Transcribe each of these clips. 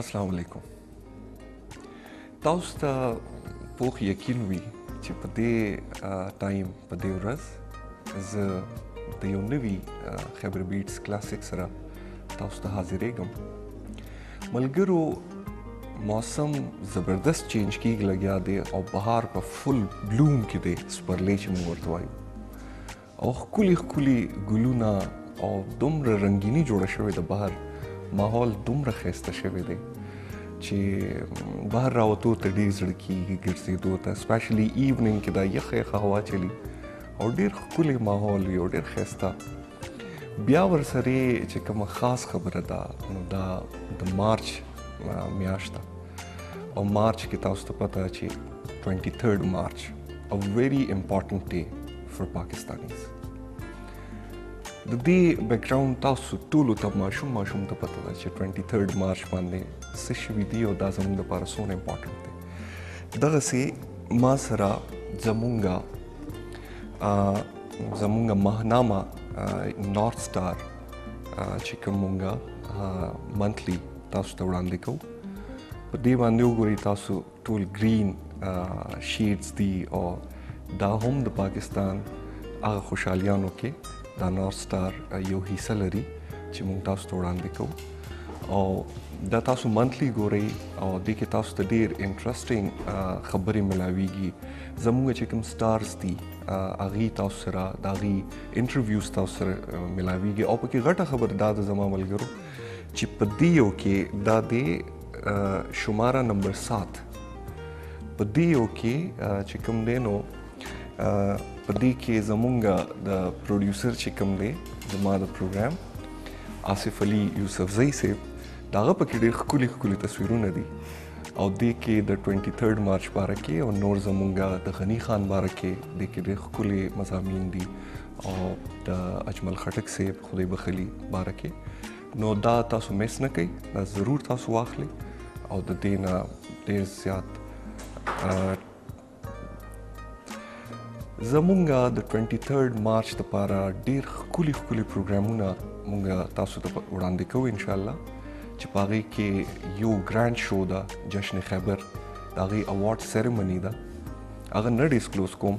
السلام علیکم تاسو ته پوخ یقین وي چې په دې ټایم په دې ورځ زه د یو نوي خبر بیټس کلاسیک سره تاسو ته حاضرېږم ملګرو موسم زبردست چینج کیږي لګیا دی او بهار په فل بلوم کې دی سپرلی چې موږ ورته وایو او ښکلي ښکلي ګلونه او دومره رنګینی جوړه شوې ده بهر ماحول دومره ښایسته شوی دی چې بهر راوتو ته ډېر زړه کیږي ګرځېدو ته سپیشلی ایوننګ کې دا یخه یخه هوا چلی او ډېر ښکلی ماحول وي او ډېر ښایسته بیا ورسره چې کوم خاص خبره ده نو دا د مارچ میاشت ده او مارچ کې تاسو ته پته چې 23 مارچ ا ویری امپورټنت ډے فار پاکستانیز د دې بیک ګراوند تاسو ټول ته ماشوم ماشوم ته پته ده چې 23 مارچ باندې څه شوي دي او دا زموږ لپاره څومره امپورټنت دی دغه سي ما سره زمونږه زمونږ ماهنامه نارت سټار چې کوم مونږه منتلی تاسو ته وړاندې کوو په دې باندې وګورئ تاسو ټول ګرین شیډز دي او دا هم د پاکستان هغه خوشحالیانو کې دا نارت سټار یو حصہ لري چې مونږ تاسو ته وړاندې کوو او دا تاسو منتلی ګورئ او دې کې تاسو ته ډیر انټرېسټینګ خبرې ملاویږي زموږ چې کوم سټارز دي هغه تاسو سره دا غي انټرویوز تاسو سره ملاویږي او پکې غټه خبر دا د زما ملګرو چې په دې یو کې دا د شماره نمبر 7 په دې یو کې چې کوم دی نو په دې کې زمونږ د پروډوسر چې کوم دی زما د پروګرام آصف علي یوسفزئی صاحب داغه پکې ډېر ښکلي ښکلي تصویرونه دي او دې کې د 23 مارچ باره کې او نور زمونږه د غنی خان باره کې د کې ډېر ښکلي مزامین دي او د اجمل خټک صاحب خدای بخلی باره کې نو دا تاسو مس نه کوي دا ضرور تاسو واخلي او د دینه ډېر زیات زمونږه د 23 مارچ لپاره ډیر خولي خولي پروګرامونه مونږه تاسو ته وړاندې کوو ان شاء الله چې پاغي کې یو ګرانډ شو دا جشن خیبر داغي اوارډ سیریمونی دا هغه نه ډیسکلوز کوم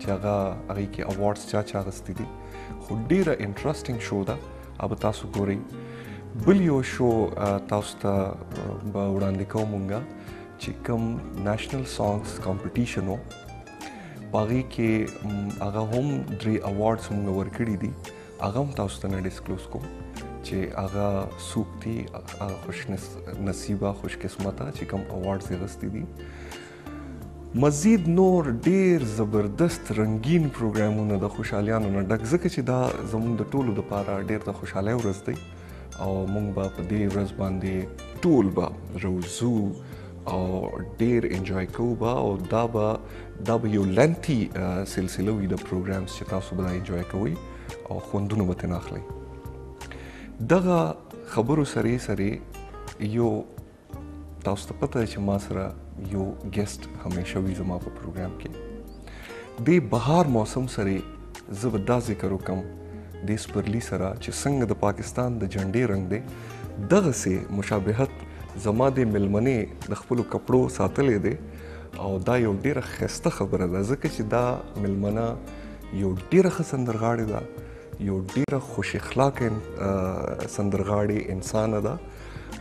چې هغه هغه کې اوارډز چا چا غستې دي خو ډیره انټرېستینګ شو دا اب تاسو ګورئ بل یو شو تاسو ته وړاندې کوم مونږه چې کوم نېشنل سانګز کمپټیشن وو پاغي کې هغه هم درې اوارډز موږ ورکړي دي هغه هم تاسو ته نه ډیسکلوز کوم چې هغه څوک دي هغه خوش نصیبه خوش قسمته چې کوم اوارډز یې غستې دي مزید نور ډیر زبردست رنگین پروګرامونه د خوشحالیانو نه ډک ځکه چې دا زموږ د ټولو لپاره ډیر د خوشحالۍ ورځ دی او موږ به په دې ورځ باندې ټول به روزو او ډیر انجوای کوو به او دا به دا به یو لنتی سلسله وي د پروګرامز چې تاسو به انجوای کوئ او خوندونه به ترې اخلئ دغه خبرو سره سره یو تاسو ته پته چې ما سره یو ګیسټ همیشه وی زما په پروګرام کې د بهار موسم سره زه به دا ذکر وکم د سپرلی سره چې څنګه د پاکستان د جنډې رنگ دی دغه سه مشابهت زما د ملمنې د خپل کپړو ساتلې دی او دا یو ډیره خسته خبره ده ځکه چې دا ملمنه یو ډیره ښه سندرغاړې ده یو ډیره خوش اخلاق سندرغاړې انسان ده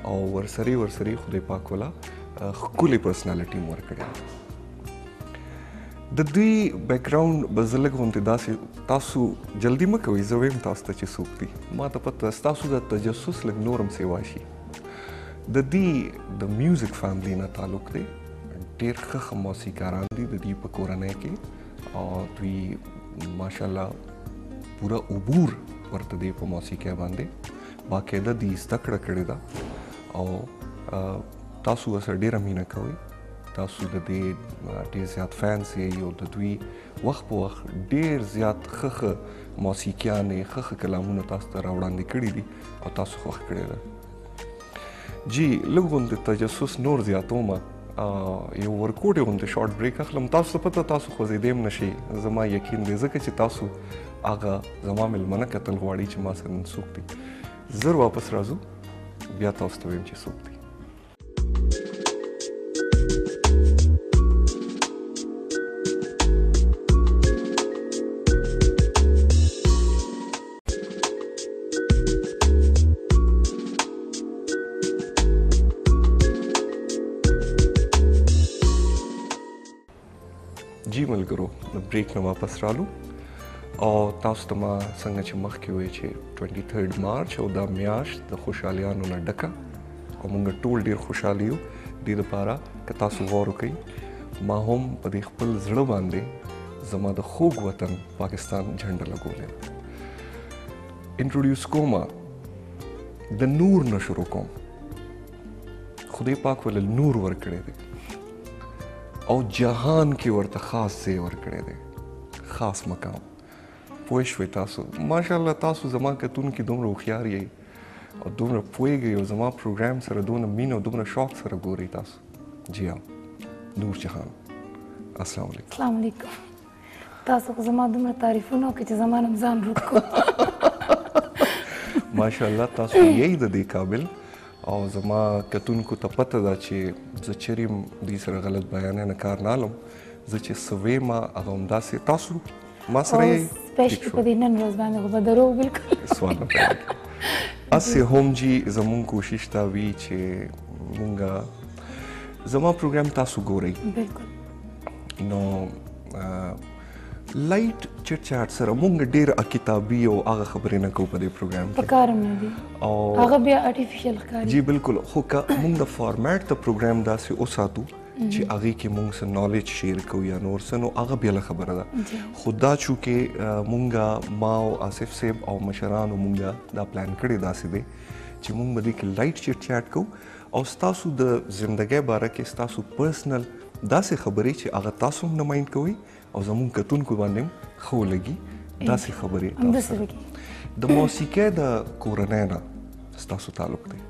او ورسره ورسره خدای پاک ولا خولي پرسنالټي مور کړی د دوی بیک ګراوند بزلګ غونډه داسې تاسو جلدی مکوئ زه ویم تاسو ته چې سوق دي ما ته پته تاسو د تجسس لګ نورم سیوا شي د دې د میوزیک فاملی نه تعلق دی ډیر ښه موسیقاران دي د دې په کورنۍ کې او دوی ماشاءالله پورا عبور ورته دی په موسیقۍ باندې باقاعده دی زده کړه کړې ده او تاسو ورسره ډېره مینه کوئ تاسو د دې ډېر زیات فانس یې او د دوی وخت په وخت ډېر زیات ښه ښه موسیقیان یې ښه ښه کلامونه تاسو ته راوړاندې کړي دي او تاسو خوښ کړی ده جی لږ غوندې تجسس نور زیاتوم یو ورکوټې غوندې شارټ بریک اخلم تاسو ته پته تاسو خوځېدی هم نه شئ زما یقین دی ځکه چې تاسو هغه زما ملمنه کتل غواړي چې ما سره نن څوک دي زر واپس راځو بیا تاسو ته ویم چې څوک دي جی ملګرو د بریک نه واپس رالو او تاسو ته ما څنګه چې مخکې وې چې 23 مارچ او دا میاشت د خوشحالیانو نه ډکه او موږ ټول ډیر خوشاله یو دې لپاره که تاسو غور وکړئ ما هم په دې خپل زړه باندې زما د خوږ وطن پاکستان جنډه لګولې انټروډیوس کومه د نور نشرو کوم خدای پاک ول نور ور کړی دی او جهان کې ورته خاص ځای ور کړی دی خاص مقام پوه شوي تاسو ماشاءالله تاسو زما کتون کې دومره هوښیار یئ او دومره پوهېږئ او زما پروګرام سره دونه مین او دومره شوق سره ګورئ تاسو جی ها نور جهان السلام علیکم السلام علیکم تاسو خو زما دومره تعریفونه وکړي چې زما نوم ځان روک کړو ماشاءالله تاسو یې د دې قابل او زما کتونکو ته پته ده چې زه چریم دې سره غلط بیان نه کار نه لوم زه چې سوي ما هغه همداسې تاسو ما سره یې سپیشل په دې نن ورځ باندې خو به درو بالکل سوال نه پیدا اسې هم جی زمون کوشش تا وی چې مونږه زما پروګرام تاسو ګورئ بالکل نو لایټ چټ چاټ سره مونږ ډیر کتابي او هغه خبرې نه کوو په دې پروګرام کې پکار نه دي او هغه بیا ارتفیشل ښکاري جی بالکل خو که مونږ د فارمټ ته پروګرام داسې وساتو چې هغه کې مونږ سره نالج شیر کوو یا نور څه نو هغه بیا خبره ده خو دا چې مونږ ما او آصف صاحب او مشرانو مونږ دا پلان کړی داسې دی چې مونږ به دې کې لایټ چټ چاټ کوو او ستاسو د زندګۍ باره کې ستاسو پرسنل داسې خبرې چې هغه تاسو هم نماین کوي او زموږ کتونکو باندې هم خو لګي داسې خبرې تاسو د موسیقۍ د کورنۍ نه ستاسو تعلق دی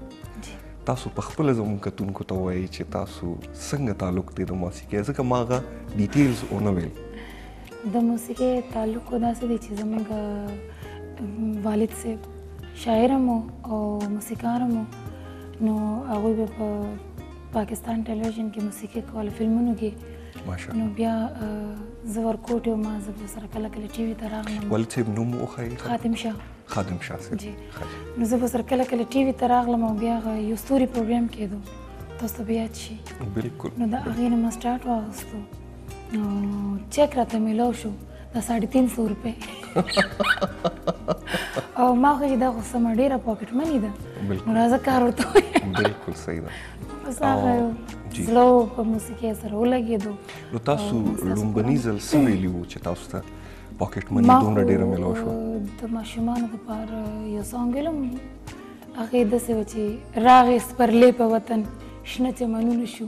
تاسو په خپل زموږ کتونکو ته وایي چې تاسو څنګه تعلق دی د موسیقۍ ځکه ماغه ډیټیلز ونه ویل د موسیقۍ تعلق خو داسې دی چې زمونږ والد صاحب شاعر هم او موسیقار هم نو هغوی به په پاکستان ټلویزیون کې موسیقي کوله فلمونو کې نو بیا زه ورکوټ یم ما زه سره کله کله ټي وي ته راغلم ولې صاحب نوم وښایي خادم شاه خادم شاه صاحب جی نو زه به سره کله کله ټي وي ته راغلم او بیا یو ستوري پروګرام کېدو تاسو بیا شي بالکل نو دا هغې نه ما سټارټ واغستو چک راته ملاو شو د ساړه تین سو روپۍ او ما خو دا خو سم ډیره پاکټ منی ده نو راځه کار ورته بالکل صحیح ده بس هغه زلو په موسیقي سره ولګېدو نو تاسو لومبني ځل څه ویلي وو چې تاسو ته پاکټ منی دومره ډیره ملاو شو د ماشومانو لپاره یو سانګ ویلم هغه د سوي چې راغې سپرلې په وطن شنه چمنونه شو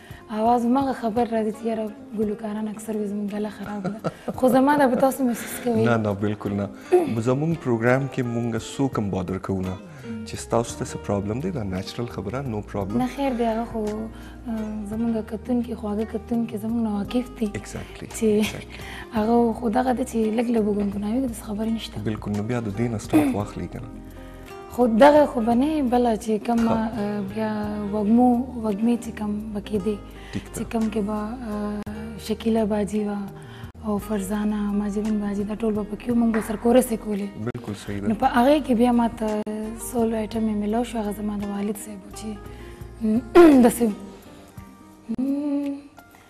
اواز مغه خبر را دي تیار ګلوکاران اکثر به زمونږ غلا خراب ده خو زما د تاسو محسوس کوي نه نه بالکل نه زمونږ پروګرام کې مونږ سو کم بادر کوو نه چې تاسو ته څه پرابلم دی دا نېچرل خبره نو پرابلم نه خیر دی هغه خو زمونږ کتون کې خواږه کتون کې زمونږ نه واقف دي ایگزیکټلی چې هغه خو دغه د چې لګ لګ وګنګناوي د خبرې نشته بالکل نو بیا د دې نه سټاپ واخلي کنه خو دغه خو به نه بله چې کوم بیا وږمو وږمې چې کوم به کېدې چې کوم کې به شکیله باجي وه او فرزانه ماجبین باجي دا ټول به پکې وو موږ به سرکورسې کولې بلکل صحیح ده نو په هغې کې بیا ما ته سولو ایټم یې میلاو شو هغه زما د والد صاحب چې داسې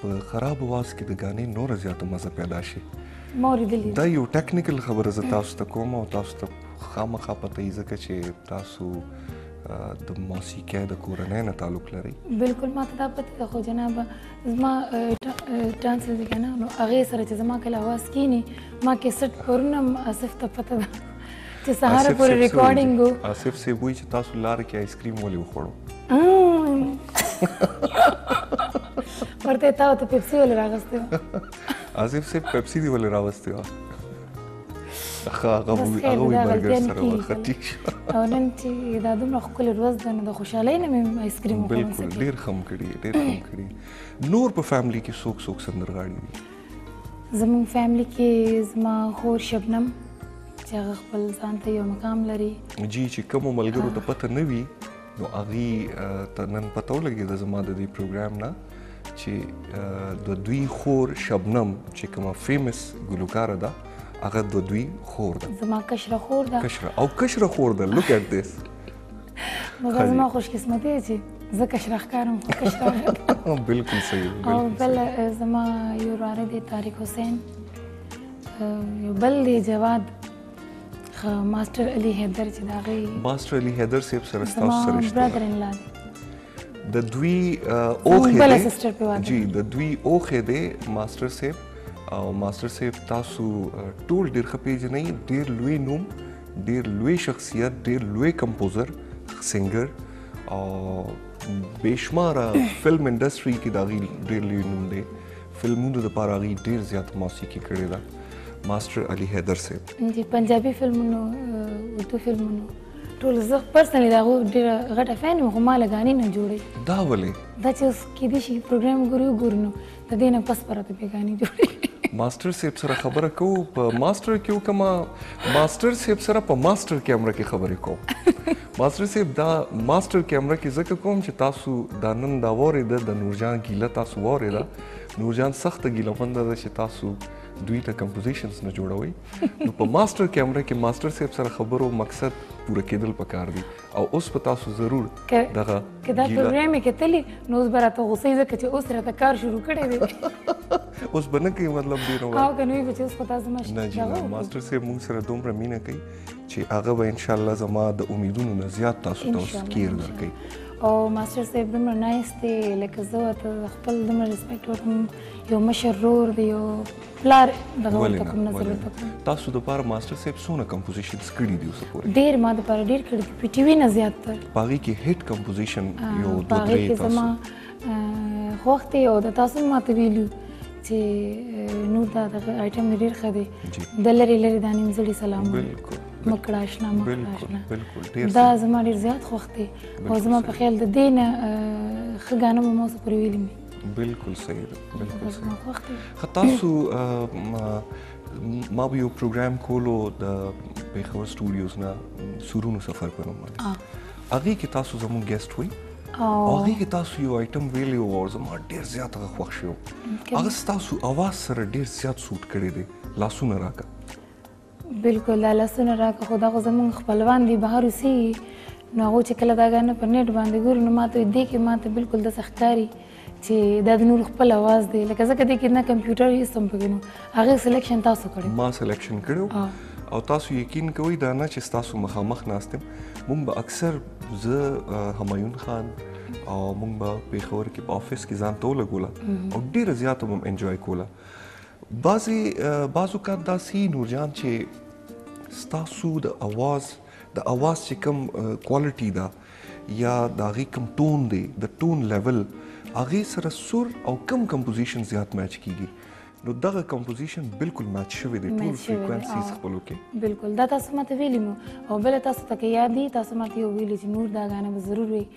په خراب واز کې د غانې نور زیاته مزه پیدا شي ما ورېدلې دا یو ټیکنیکل خبره زه تاسو ته کوم او تاسو ته خامخا پته یې ځکه چې تاسو د موسیقۍ د کورنۍ نه تعلق لري بالکل ما ته دا پته ده خو جناب زما ډانس دي کنه نو هغه سره چې زما کله आवाज کینی ما کې سټ پرونم اسف ته پته ده چې سهار پورې ریکارډینګ وو آصف سی وای چې تاسو لار کې آیس کریم ولې وخوړو ورته تا ته پیپسي ولې راغسته آصف سی پیپسي دی ولې راغسته هغه هغه وی هغه وی برګر سره وختي او نن چې دا دومره خپل ورځ ده نو د خوشحالۍ نه مې آیس کریم وخوړم بالکل ډیر خم کړی ډیر خم کړی نور په فیملی کې څوک څوک سندرغاړي دي زموږ فیملی کې زما خور شبنم چې هغه خپل ځان ته یو مقام لري جی چې کوم ملګرو ته پته نه وي نو هغه ته نن پته ولګېده زما د دې پروګرام نه چې د دوی خور شبنم چې کومه فیمس ګلوکاره ده هغه د دوی خور ده زما کشره خور ده کشره او کشره خور ده لوک اټ دیس نو دا زما خوش قسمتي ده چې زه کشره ښکارم خو کشره بالکل صحیح او بل زما یو وراره دی طارق حسین یو بل دی جواد ماستر علي حیدر چې د هغې ماستر علي حیدر صاحب سره ستاسو سره رشته ده د دوی اوخه بل سیسټر په واده جی د دوی اوخه دی ماستر سیف او ماستر سیف تاسو ټول ډیر خپېج نه ډیر لوی نوم ډیر لوی شخصیت ډیر لوی کمپوزر سنگر او بشمار فلم انډستری کې دا غی ډیر لوی نوم دی فلمونو د پاره غی ډیر زیات موسیقي کړې ده ماستر علي حیدر سیف جی پنجابي فلمونو اردو فلمونو ټول زه پرسنلی د هغو ډېره غټه فین یم خو ما له ګانې نه جوړوي دا ولې دا چې اوس کېدای شي پروګرام ګوري وګوري نو د دې نه پس به راته بیا ګانې جوړوي ماسټر صاحب سره خبره کوو په ماسټر کې وکړم ماسټر صاحب سره په ماسټر کیمره کې خبرې کوم ماسټر صاحب دا ماسټر کیمره کې ځکه کوم چې تاسو دا نن دا واورېده د نورجان ګیله تاسو واورېده نورجان سخته ګیله منده ده چې تاسو دوی ته کمپوزیشنز نه جوړوي نو په ماستر کیمره کې ماستر صاحب سره خبرو مقصد پوره کېدل پکار دي او اوس په تاسو ضرور دغه که دا پروګرام یې کتلی نو اوس به راته غوسه ځکه چې اوس راته کار شروع کړی دی اوس به نه کوي مطلب ډېر وایي او که نه وي به چې اوس په تاسو زما نه جي نه ماسټر صاحب موږ سره دومره مینه کوي چې هغه به انشاءالله زما د امیدونو نه زیات تاسو ته اوس کیر درکوي او ماسټر صاحب دومره نایس دی لکه زه ورته خپل دومره ریسپیکټ ورکوم یو مشر ورور دی یو پلار دغه ورته کوم نظر ورته کوم تاسو د پاره ماستر صاحب سونه کمپوزیشنز کړي دي اوس پورې ډیر ما د پاره ډیر کړي دي پی ټی وی نه زیات تر پاغي کې هټ کمپوزیشن یو دوه درې تاسو زما خوخت او د تاسو ماته ویلو چې نور دا د آیټم ډیر ښه دی د لری لری د نیمزړي سلام بالکل مکړه آشنا مکړه آشنا بالکل ډیر دا زما ډیر زیات خوخت دی او زما په خیال د دینه خګانو مو سره ویلې بالکل صحیح ده بالکل صحیح خو تاسو ما به یو پروګرام کولو د پیښور سټوډیوز نه سورونو سفر په نوم باندې هغه کې تاسو زموږ ګیسټ وئ او هغه کې تاسو یو آیټم ویلی او زما ډیر زیات هغه خوښ شو هغه تاسو اواز سره ډیر زیات سوټ کړی دی لاسونه راکړه بالکل دا لاسونه راکه خو دا خو زمونږ خپلوان دي بهر اوسېږي نو هغو چې کله دا ګانه په نیټ باندې ګوري نو ماته دې کې ماته بالکل داسې ښکاري چې دا د نور خپل اواز دی لکه ځکه دې کې نه کمپیوټر هیڅ هم پکې نو هغه سلیکشن تاسو کړی ما سلیکشن کړو او تاسو یقین کوئ دا نه چې تاسو مخامخ ناستم مونږ به اکثر زه همایون خان او مونږ به پیښور کې په افیس کې ځان ته ولګوله او ډیره زیاته مونږ انجوای کوله بعضې بعض اوقات داسې وي نور جان چې ستاسو د اواز د اواز چې کوم کوالټي ده یا د هغې کوم ټون دی د ټون لیول هغې سره سور او کم کمپوزیشن زیات میچ کیږي نو دغه کمپوزیشن بالکل میچ شوی دی ټول فریکوئنسیز خپلو کې بالکل دا تاسو ماته ویلي مو او بل تاسو ته که یاد وي تاسو ماته یو ویلي چې نور دا غانه به ضرور وي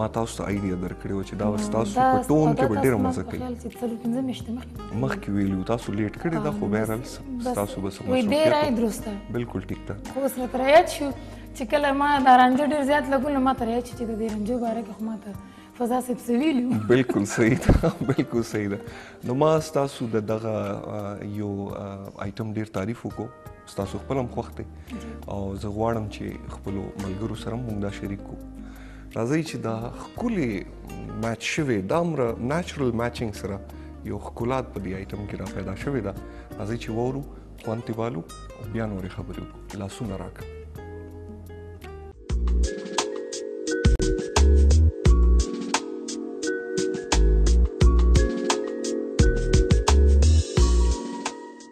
ما تاسو ته ایډیا درکړې و چې دا تاسو په ټون کې به ډیر مزه کوي مخکې ویلو تاسو لیټ کړی دا خو بهرحال تاسو به سمه وي ډیر درسته بالکل ټیک ده خو سره تر یاد شو چې کله ما دا رانجه ډیر زیات لګول ما تر یاد شو چې د دې رانجه باره کې خو ما ته فضا صاحب څه ویلي بالکل صحیح ده بالکل صحیح ده نو ما ستاسو د دغه یو آیټم ډیر تعریف وکړو ستاسو خپل هم خوښ دی او زه غواړم چې خپل ملګرو سره موږ دا شریک کو راځي چې دا خولي میچ شوی دا مر نېچرل میچینګ سره یو خولات په دې آیټم کې را پیدا شوی دا راځي چې وورو خوانتی والو بیا نورې خبرې وکړو لاسونه راکړه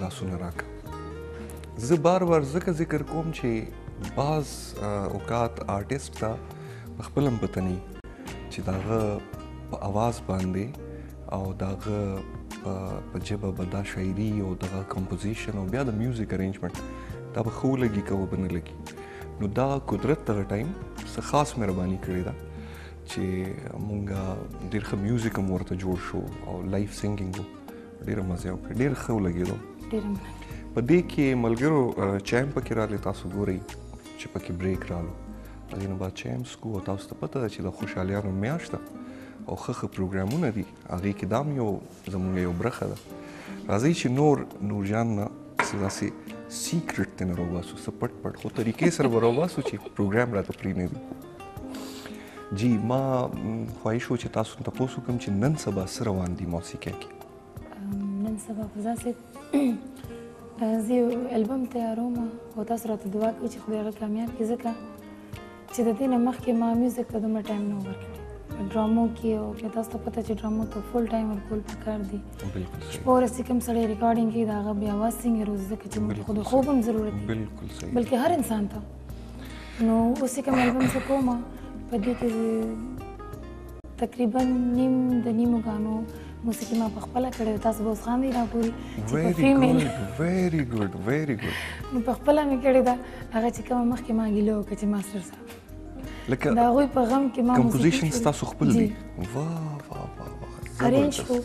لاسونه راکړه زه بار بار ځکه ذکر کوم چې بعض اوقات آرټیست ته په خپل هم پته نه چې د هغه په اواز باندې او د هغه په ژبه به دا شاعري او د هغه کمپوزیشن او بیا د میوزیک ارینجمنټ دا به ښه لګي که وبه نه لګي نو دا قدرت دغه ټایم څه خاص مهرباني کړې ده چې مونږ ډېر ښه میوزیک هم ورته جوړ شو او لایف سنګینګ وو ډیر مزه وکړه ډیر ښه ولګیدو ډیر مننه په دې کې ملګرو چایم پکې راغلی تاسو ګورئ چې پکې بریک رالو هغې نه بعد چایم څکو او تاسو ته پته ده چې د خوشحالیانو میاشت ده او ښه ښه پروګرامونه دي هغې کې دا هم یو زموږ یو برخه ده راځئ چې نور نورجان نه څه داسې سیکرټ ته نه راوباسو څه پټ پټ خو طریقې سره به راوباسو چې پروګرام راته پرې نه وي جی ما خواهش و چې تاسو ته پوسو کوم چې نن سبا سره روان دي موسیقي کې نن سبا فضا صاحب زه یو البم تیاروم او تاسو راته دعا کوئ چې خدای هغه کامیاب کړي ځکه چې د دې نه مخکې ما میوزیک ته دومره ټایم نه ورکړی ډرامو کې او که تاسو ته پته چې ډرامو ته فول ټایم ورکول پکار دي شپه ورځ چې کوم سړی ریکارډینګ کوي د هغه بیا اواز څنګه روزي ځکه چې موږ خو د خوب هم ضرورت دی بلکې هر انسان ته نو اوس کوم البم څه کوم په دې کې تقریبا نیم د نیمو غانو موسیقي ما په خپل کړې تاسو به اوس خان دی را پوری چې په فیمیل ویری ګډ ویری ګډ نو په خپل مې کړې دا هغه چې کوم مخ کې ما ګیلو کچې ماستر صاحب لکه دا غوي په غم کې ما کمپوزیشن تاسو خپل دی وا وا وا ارینج کو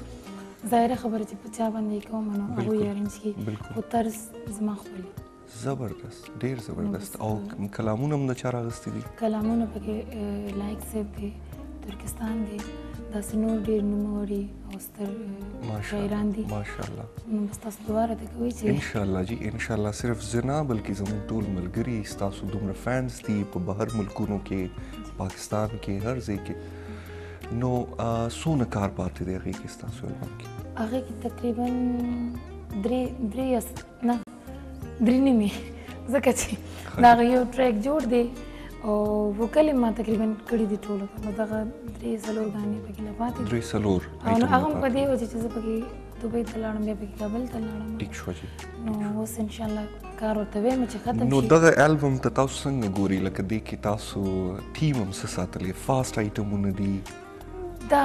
ظاهره خبره چې په چا باندې کوم نو هغه ارینج کی او طرز زما خپل زبردست ډیر زبردست او کلامونه هم د چا راغستې دي کلامونه پکې لایک صاحب دی ترکستان دی داسې نور ډیر نوموړي او ستر شاعران دي ماشاءالله نو تاسو دواره ته کوي چې ان شاء الله جی ان شاء الله صرف زنا بلکې زموږ ټول ملګري تاسو دومره فانز دي په بهر ملکونو کې پاکستان کې هر ځای کې نو سونه کار پاتې دی هغه کې تاسو البم کې هغه کې تقریبا درې درې نه درې نیمې ځکه چې د هغه یو ټریک جوړ دی او وکل ما تقریبا کړی دی ټول نو دغه درې څلور غانې پکې لا پاتې درې څلور او نو هغه په دې وجه چې زه پکې دوبۍ ته لاړم بیا پکې کابل ته لاړم ټیک شو چې نو اوس ان شاء الله کار ورته ویم چې ختم نو دغه البوم ته تاسو څنګه ګوري لکه دې کې تاسو تیم هم څه ساتلې فاست آیټمونه دي دا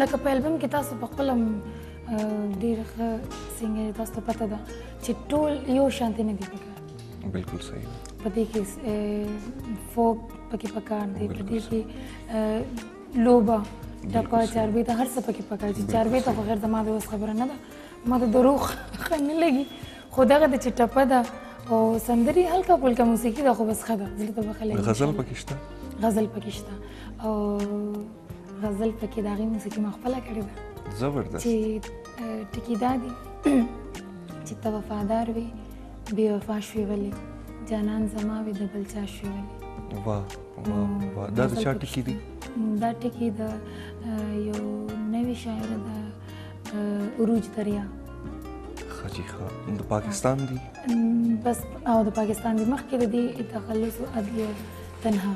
لکه په البم کې تاسو په خپل ډیر ښه سنګر تاسو ته پته ده چې ټول یو شان نه دي پکار بالکل صحیح په دې کې فوک پکې پکار دی په دې کې لوبه ټکا چاربي ته هر څه پکې پکار دي چاربي ته بغیر د ما به اوس خبره نه ده ما ته دروغ ښه نه لګي خو دغه د چې ټپه ده او سندري هلکه پلکه موسیقي ده خو بس ښه ده زړه ته به ښه لګي غزل پکې شته غزل پکې شته او غزل پکې د هغې موسیقي ما خپله کړې ده زبردست چې ټکي دا دي چې ته وفادار وي بې وفا شوې ولې جانان زما وي د بل چا شوې ولې واه واه واه دا د چا ټکي دي دا ټکي د یو نوي شاعر د عروج دریا خاجي خان د پاکستان دی بس او د پاکستان دی مخکې د دې تخلص او عدلیه تنها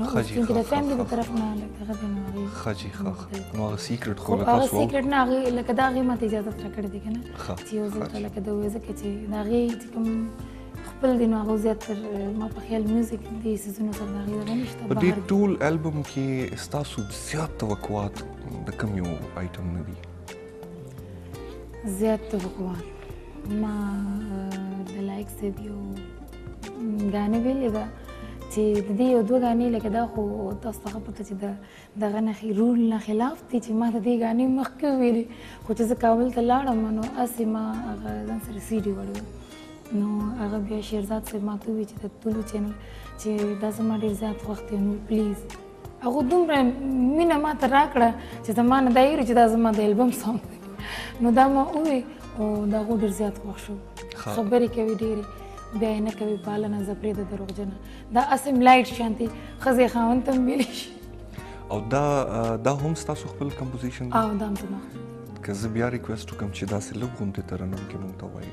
نو خاجي خان د فیملی په طرف نه لکه غږ نه وي خاجي خان نو هغه سیکرټ خو له تاسو هغه سیکرټ نه هغه لکه دا غي ماته اجازه تر کړې دي کنه چې یو ځل لکه دا وې ځکه چې دا غي چې کوم خپل دی نو هغه زیات تر ما په خیال میوزیک دی سیزونو سره دا غي دا نشته په دې ټول البوم کې تاسو زیات توقعات د کوم یو آیټم نه دي زیات ته وکړه ما د لایک صاحب یو غانې ویلې ده چې د دې یو دوه غانې لکه دا خو تاسو ته پته چې د دغه نه رول نه خلاف دي چې ما د دې غانې مخکې ویلې خو چې زه کابل ته لاړم نو اسی ما هغه ځان سره سیډي وړو نو هغه بیا شیرزاد صاحب ما ته وی چې د ټولو چینل چې دا زما ډیر زیات وخت دی نو پلیز هغه دومره مینه ما ته راکړه چې زما نه دا یېري چې دا زما د البم سونګ دی نو دا ما ووی او د هغو ډېر زیات خوښ شو خبرې کوي ډېرې بیا یې نه کوي پالنه زه پرېږده دروغجنه دا هسې ملایټ شانتې ښځې خاوند ته هم ویلی شي او دا دا هم ستاسو خپل کمپوزیشن او دا هم زما که زه بیا ریکویسټ وکړم چې داسې لږ غونډې ترنم کې مونږ ته وایي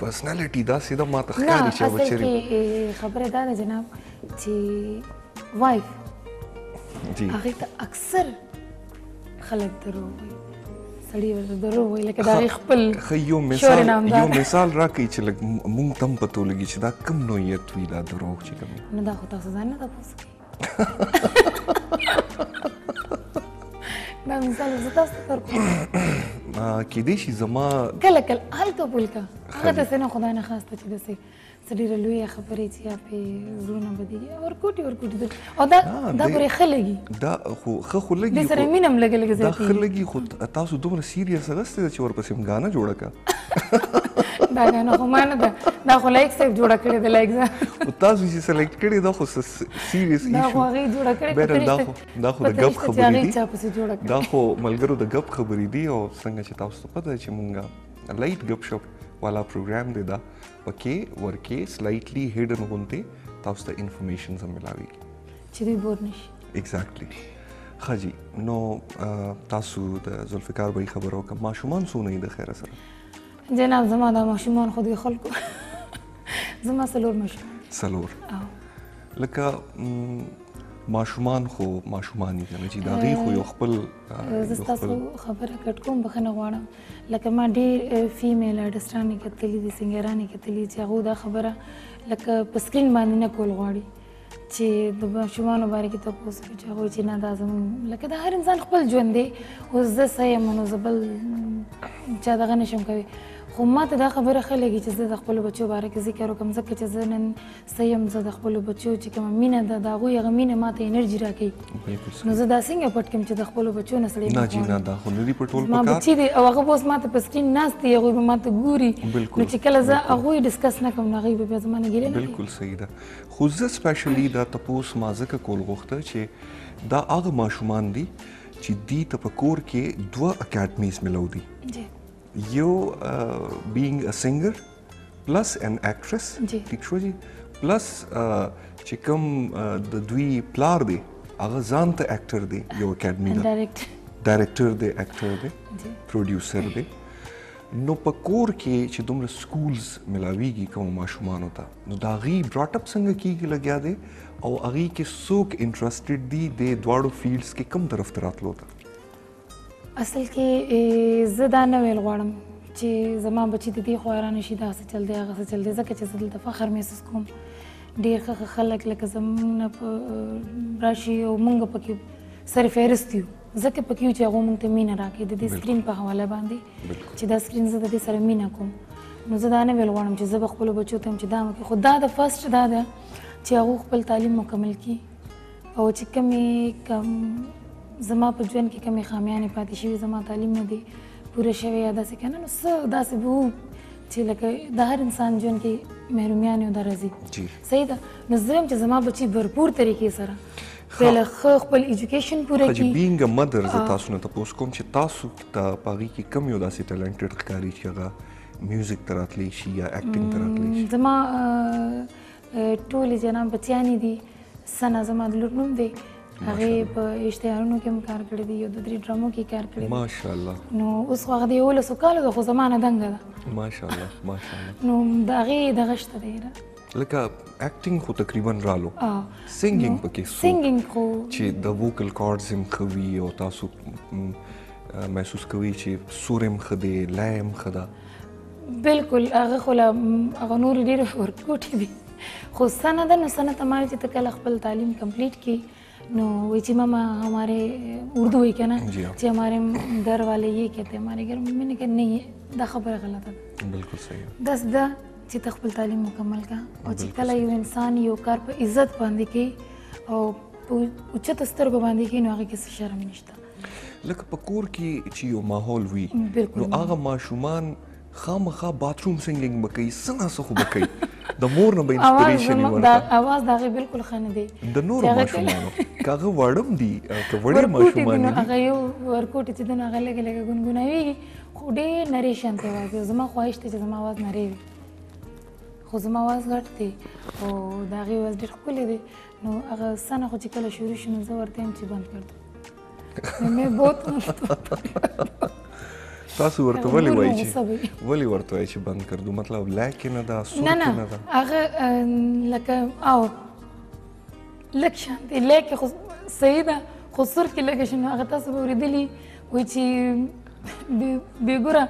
پرسنالټي داسې ده ماته ښکاري چې به چېرې نه اصل کې خبره دا ده جناب چې وایف جی هغه ته اکثر خلک درو وي سړی ورته درو وي لکه دا خپل خو یو مثال یو مثال راکړي چې لکه مونږ تم پتو لګي چې دا کم نوعیت وي دا درو چې کوم نه دا خو تاسو ځان نه تاسو دا مثال زه تاسو تر کوم کې دې شي زما کله کله هلکه پلکه هغه د سنه خدای نه خاص ته چې د سي سړي رلوي خبرې چې په زړونه بدی اور کوټي اور کوټي او دا دا پرې خلګي دا خو خه خلګي د سره مينم لګ لګ زه دا خلګي خو تاسو دومره سیریس غسته چې ورپسې مګانه جوړه کا دا غانه خو ما نه ده دا خو لایک صاحب جوړه کړې ده لایک زه او تاسو چې سلیکټ کړې دا خو سیریس ایشو دا خو هغه جوړه کړې بیرل دا خو دا خو د غب خبرې دي دا خو ملګرو د غب خبرې دي او څنګه چې تاسو ته پته چې مونږه لایټ غب شپ والا پروګرام دی دا پکې ورکه سلایټلی هډن غونته تاسو ته انفارمیشن زم ملاوي چې دوی بور نشي ایگزیکټلی ښه جي نو تاسو د ذوالفقار بهي خبره وکړه ماشومان څونه یې د خیره سره جناب زما د ماشومان خو د خلکو زما څلور ماشومان څلور لکه ماشومان خو ماشومان دي کنه چې دا غي خو یو خپل زه تاسو خبره کټ کوم بخنه غواړم لکه ما ډېر فیمیل ارټستانې کتلې دي سنگرانې کتلې چې هغه دا خبره لکه په سکرین باندې نه کول غواړي چې د ماشومانو باره کې تپوس وکړو چې هغوی چې نه دا زموږ لکه د هر انسان خپل ژوند دی اوس زه څه یم نو زه بل چا دغه نه شم کوي خو ما ته دا خبره ښه لګي چې زه د خپلو بچو باره کې ذکر وکړم ځکه چې زه نن څه یم زه د خپلو بچو چې کومه مینه ده د هغوی هغه مینه ما ته انرژي راکوي نو زه دا څنګه پټ کړم چې د خپلو بچو نه سړی نه جي نه دا خو نه دي پټول پکار ما بچي دي او هغه اوس ما ته په سکرین ناست دي هغوی به ما ته ګوري نو چې کله زه هغوی ډسکس نه کوم نو هغوی به بیا زما نه ګیله نه کوي بالکل صحیح ده خو زه سپیشلی دا تپوس ما ځکه کول غوښته چې دا هغه ماشومان دي چې دی ته په کور کې دوه اکیډمیز ملو دي یو بینګ ا سنگر پلس ان اکټریس ٹھیک شو جی پلس چې کوم د دوی پلار دی هغه ځان ته اکټر دی یو اکیډمي ډایرکټر دی اکټر دی پروډوسر دی نو په کور کې چې دومره سکولز ملاویږي کوم ماشومانو ته نو دا غي براټ اپ څنګه کیږي لګیا دی او هغه کې څوک انټرستډ دي د دواړو فیلډز کې کوم طرف ته راتلو ته اصل کې زه دا نه ویل غواړم چې زما بچی د دې خوارا نشي دا څه چل دی هغه څه چل دی ځکه چې زه دلته فخر محسوس کوم ډیر ښه خلک لکه زمونږ راشي او مونږ پکې سر فهرست یو ځکه پکې یو چې هغه مونږ ته مینه راکړي د دې سکرین په حواله باندې چې دا سکرین زه د دې سره مینه کوم نو زه دا نه ویل غواړم چې زه به خپلو بچو ته هم چې دا مکې خو دا د فرسټ دا ده چې هغوی خپل تعلیم مکمل کړي او چې کمې کم زما په ژوند کې کمې خامیانې پاتې شوي زما تعلیم نه دی پوره شوی یا داسې که نه نو څه داسې به چې لکه د هر انسان ژوند کې محرومیانې او دا راځي صحیح ده نو زه وایم چې زما بچي بھرپور طریقې سره پهله ښه خپل ایجوکیشن پوره کړي چې بینګ ا مدر زه تاسو نه تاسو کوم چې تاسو ته پاغي کې کم یو داسې ټالنټډ ښکاری چې هغه میوزیک تراتلی شي یا اکټینګ تراتلی شي زما ټول جناب بچیانی دي سنا زما د لور نوم دی هغه په اشتهارونو کې هم کار کړی دی یو دوه درې ډرامو کې کار کړی دی ماشاءالله نو اوس خو هغه د یولسو کالو ده خو زمانه دنګه ده ماشاءالله ماشاءالله نو د هغې دغه شته دی لکه اکټینګ خو تقریبا رالو سنګینګ پکې سو سنګینګ خو چې د ووکل کارډز هم خوي او تاسو محسوس کوي چې سورم خدي لایم خدا بالکل هغه خو هغه نور ډیر ورکوټي دي خو سنه ده نو سنه ته ما چې ته کله خپل تعلیم کمپلیټ کی نو وی چې ماما ہمارے اردو ہے کنا چې ہمارے گھر والے یہ کہتے ہیں ہمارے گھر میں نے کہا نہیں دا خبر غلط ہے بالکل صحیح دس دا چې ته خپل تعلیم مکمل کا او چې کله یو انسان یو کار په عزت باندې کوي او په اوچتو سترګو باندې کوي نو هغه کې څه شرم نشته لکه په کور کې چې یو ماحول وي نو هغه ماشومان خامخا باتروم سنګینګ به کوي څه نه څه خو به کوي د مور نه به انسپریشن ورته دا اواز دا غي بالکل خنه دی د نور ماشومانو کاغه وړم دی که وړي ماشومان دي هغه یو ورکوټ چې دنه هغه لګ لګ ګنګنوي خو ډېر نری شانته وایي زما خواهش ته چې زما आवाज نری وي خو زما आवाज غټ دی او دا غي ول ډېر خپل دی نو هغه سنه خو چې کله شروع شنو زه ورته هم چې بند کړم مې بوت تاسو ورته ولې وایي چې ولې ورته وایي چې بند کړ دو مطلب لکه نه دا سور نه نه هغه لکه او لکه شان دی لکه خو صحیح ده خو سر کې لکه شنو هغه تاسو به ورېدلی وایي چې بېګوره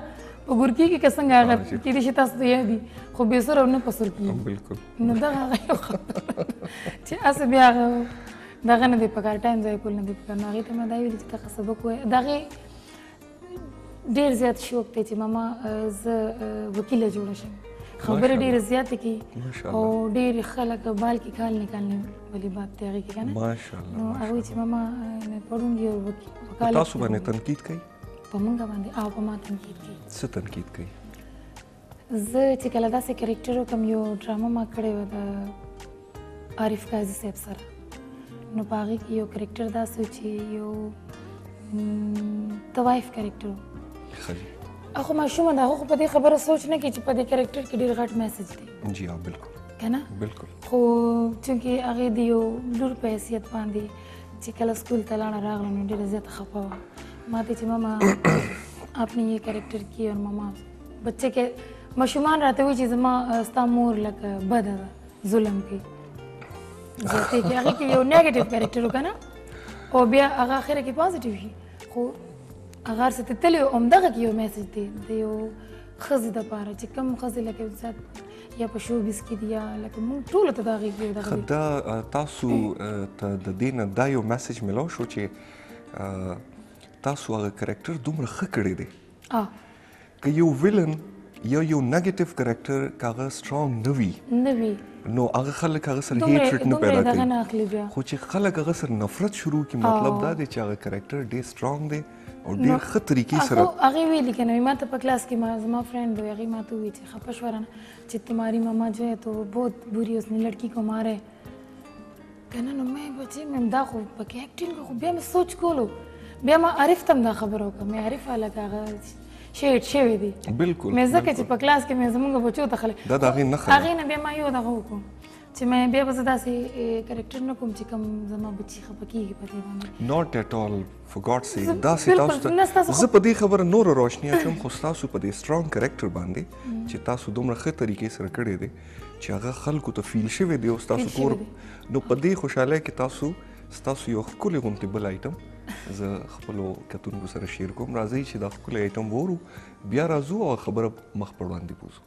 په ګورکي کې که څنګه هغه کېدای شي تاسو ته یادي خو بې سره نه په سر کې بالکل نو دغه هغه یو خبره چې هسې بیا هغه دغه نه دی پکار ټایم ځای کول نه دی پکار نو هغې ته ما دا ویلي چې دغه سبق وایه دغه ډېر زیات شوق دی چې ماما زه وکیله جوړه شم خبرې ډېرې زیاتې کوي او ډېر خلک بال کې کال نه کال نه ولې باب ته هغې کې که نه ماشاءالله نو هغوی چې ماما مې پړونګي او وکاله تاسو باندې تنقید کوي په موږ باندې او په ما تنقید کوي څه تنقید کوي زه چې کله داسې کریکټر وکم یو ډرامه ما کړې وه د عارف قاضي صاحب سره نو په هغې کې یو کریکټر داسې و چې یو د وایف کریکټر و اخو ماشومه ده هغه خو په دې خبره سوچ نه کوي چې په دې کریکټر کې ډېر غټ میسج دی جی ها بالکل که نه بالکل خو چونکې هغې د یو لور په حیثیت باندې چې کله سکول ته لاړه راغله نو ډېره زیاته خفه وه ما ته چې ماما آپ نے یہ کریکٹر کیا اور ماما بچه کې ماشومان راته وایي چې زما ستا مور لکه بده ده ظلم کوي زیاتې کې هغه کې یو نیګیټیو کریکټر وکنه او بیا هغه اخر کې پوزټیو شي خو هغه څه ته تلې او همدغه کې یو میسج دی د یو ښځې دپاره چې کوم ښځې لکه سات یا په شوبیز کې دي یا لکه موږ ټولو ته دغه کې دغه دا تاسو ته د دې نه دا یو میسج ملو شو چې تاسو هغه کریکټر دومره ښه کړی دی که یو ویلن یو یو نگیټیو کریکټر کاغه سترونګ نه وي نه وي نو هغه خلک هغه سره هیټریټ نه پیدا کوي خو چې خلک هغه سره نفرت شروع کی مطلب دا دی چې هغه کریکټر ډیر سترونګ دی او ډیر ښه طریقې سره هغه ویل کنه ما ته په کلاس کې ما زما فرند وی هغه ما ته وی چې خپه شورنه چې تمہاری ماما جو ہے تو بہت بری اس نے لڑکی کو مارا ہے کنه نو مې به چې مې دا خو پکې اکټینګ خو بیا مې سوچ کولو بیا ما عارف تم دا خبر وکړه مې عارف الګ هغه شیټ شوی دی بالکل مې ځکه چې په کلاس کې مې زمونږ بچو ته خلک دا دا غي نه خلک هغه نه به ما یو دا وکم چې مې بیا به زدا سي کریکټر نه کوم چې کوم زما بچي خپکیږي په دې باندې ناٹ ایٹ اول فور گاډ سی دا سي تاسو ته زه په دې خبره نور روشنی اچوم خو تاسو په دې سترونګ کریکټر باندې چې تاسو دومره ښه طریقې سره کړی دی چې هغه خلکو ته فیل شوی دی او تاسو کور نو په دې خوشاله کې تاسو تاسو یو خپل غونټي بل آیټم زه خپل کتونکو سره شیر کوم راځي چې دا خپل آیټم وورو بیا راځو او خبره مخ پر وړاندې بوزو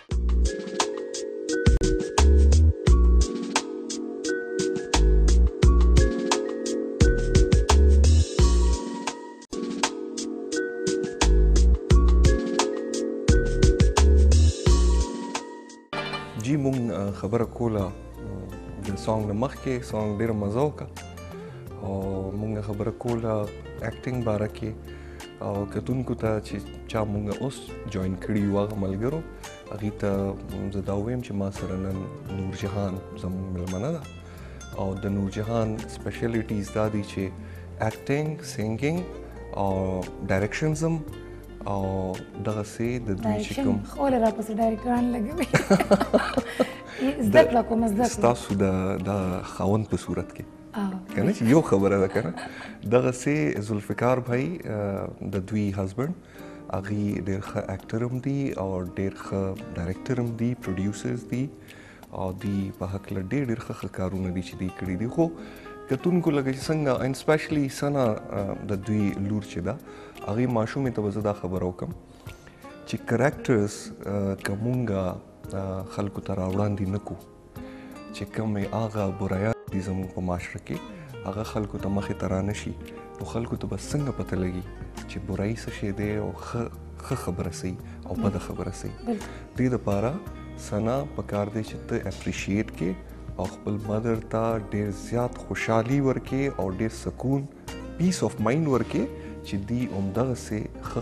جی مونږ خبره کوله د سونګ نه مخکې سونګ ډیر مزه وکړه او مونږ خبره کوله اکټینګ باره کې او کتونکو ته چې چا مونږ اوس جوائن کړی یو هغه ملګرو هغه ته زه دا وایم چې ما سره نن نور جهان زموږ ملمنه ده او د نور جهان سپیشلیټیز دا دي چې اکټینګ سینګینګ او ډایرکشنز هم او دغه سي د دوی چې کوم خو له راپسې ډایرکټران لګوي زده کړه کوم زده کړه تاسو د د خاون په صورت کې کنه چې یو خبره ده کنه دغه سي ذوالفقار بھائی د دوی هسبند اغي ډېر ښه اکټر هم دی او ډېر ښه ډایرکټر هم دی پروډوسرز دی او دی په حق له ډېر ډېر ښه کارونه دي چې دی کړی دی خو کتونکو لګی څنګه ان سپیشلی سنا د دوی لور چې دا اغي ماشومه ته زه دا خبر وکم چې کریکټرز کومګه خلکو ته راوړاندې نکو چې کوم هغه برایات دي زموږ په معاشره کې هغه خلکو ته مخې ته رانه شي نو خلکو ته به څنګه پته لګي چې برایي څه شی دی او ښه خبره سي او بده خبره سي دې دپاره سنا پکار دی چې ته اپریشیټ کې او خپل مدر ته ډیر زیات خوشحالي ورکې او ډیر سکون پیس اف مایند ورکې چې دی همدغسې ښه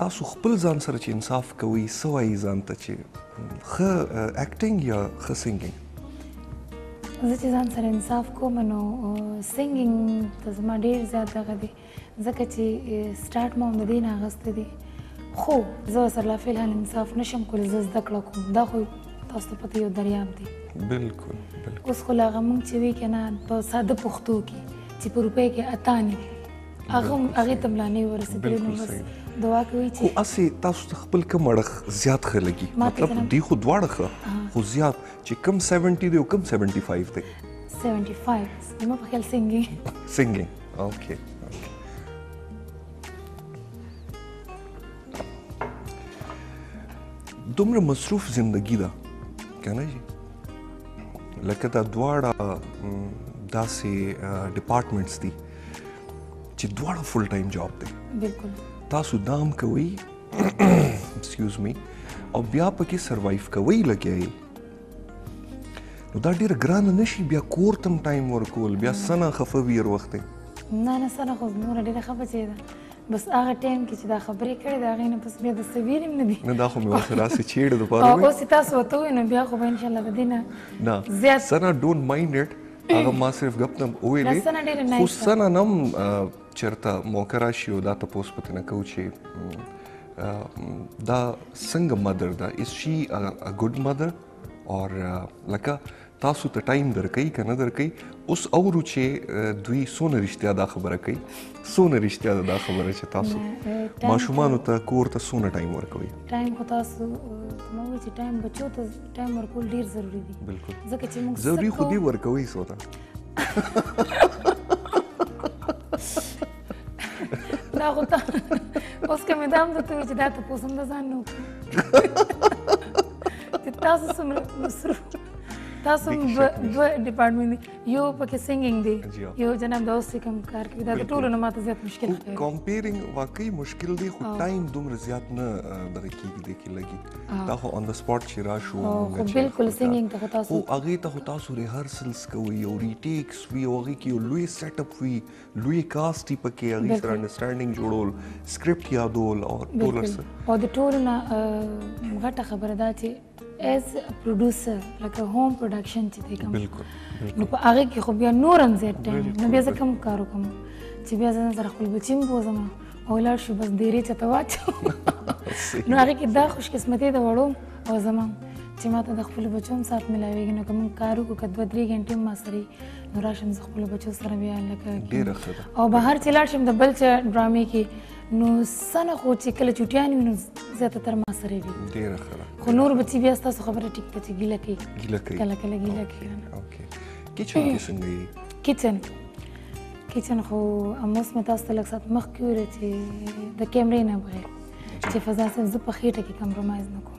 تاسو خپل ځان سره چې انصاف کوئ څه وایي ځان ته چې ښه اکټینګ یا ښه سنګینګ زه چې ځان سره انصاف کوم نو سنګینګ ته زما ډېر زیات دغه دی ځکه چې سټارټ مو هم د دې نه اخیستی دی خو زه سره لا فعلا انصاف نشم کولی زه زده کړه کوم دا خو تاسو ته پته یو دریاب دی بلکل بلکل اوس خو لا هغه مونږ چې وی که نه په ساده پښتو کې چې په روپۍ کې اتانې هغه هغه ته ملانه ورسېدل نو بس دعا کوي چې خو اسی تاسو ته خپل کم اړخ زیات ښه لګي مطلب دی خو دواړه ښه خو زیات چې کم 70 دی او کم 75 دی 75 زما په خیال سنګي سنګي اوکي دومره مصروف زندگی ده کنه لکه دا دواړه داسې ډپارټمنټس دي چې دواړه فل ټایم جاب دی بالکل تاسو دام کوي ایکسکیوز می او بیا پکې سروایو کوي لګیاي نو دا ډیر ګران نشي بیا کور تم ټایم ورکول بیا سنا خفه ویر وخت نه نه سنا خو نور ډیره خفه چي ده بس هغه ټایم کې چې دا خبرې کړې دا غینه پس بیا د سویر نه دي نه دا خو مې وسره سي چیړ د پاره او اوس تاسو وته نو بیا خو ان شاء الله د دینه نه زیات سنا ډونټ مایند اټ هغه ما صرف غپ نم ویلې دا سنه ډېره نایس خو سنه نم چرته موقع راشي او دا تاسو پته نه کو چې دا څنګه مدر ده از شي ا ګډ مدر اور لکه تاسو ته ټایم درکې کنه درکې اوس اورو چې دوی سونه رښتیا دا خبره کوي سونه رښتیا دا خبره چې تاسو ماشومان ته کور ته سونه ټایم ورکوي ټایم خو تاسو نو چې ټایم بچو ته ټایم ورکول ډیر ضروری دی بالکل ځکه چې موږ ضروری خو دی ورکوي سوته دا خو ته اوس کوم دام ته وی چې دا ته پوسم د ځان نو چې تاسو سم مصروف تاسو به ډپارټمنټ یو پکې سنګینګ دی جی ها. یو جناب د اوس کوم کار کوي دا د بالکل. ټولو نه ماته زیات مشکل خو ښکاري کمپیرینګ واقعي مشکل دی خو او. ټایم دومره زیات نه اه، دغه کیږي دی کې لګي او. دا خو آن د سپاټ چې راشو او، موږ خو چې بالکل خپل کار- singing ته خو تاسو- خو هغه ته خو تاسو ریهرسلز کوي او ریټیکس وي او هغه کې یو لوی سیټ اپ وي لوی کاست یې پکې هغه سره بالکل. انډرستانډینګ جوړول سکرپټ یادول او ټول بالکل څه او د ټولو نه اه، غټه خبره دا چې ایز پروډوسر لکه هوم پروډکشن چې دی کوم بالکل نو په هغه کې خو بیا نور هم زیات ټایم نو بیا زه کوم کار وکم چې بیا زه سره خپل بچی هم بوزم او لاړ شو بس ډیرې چته واچو نو هغه کې دا خوش قسمتي د وړو او زما چې ما ته د خپل بچو هم سات ملاويږي نو کوم کار وکړو کدو درې غنټې ما سره نو راشم خپل بچو سره بیا لکه او بهر چې لاړ شم د بل چې ډرامې کې نو سنه خو چې کله چټیان وي نو زیاته تر ما سره وي ډیره ښه خو نور بچي بیا ستاسو خبره ټیک ده چې ګیله کوي ګیله کوي کله کله ګیله کوي اوکې کچن کې څنګه یې کچن کچن خو اموس مې تاسو ته لږ سات مخکې ویل چې د کیمرې نه بغیر چې فضا صاحب زه په خېټه کې کمپرمایز نه کوم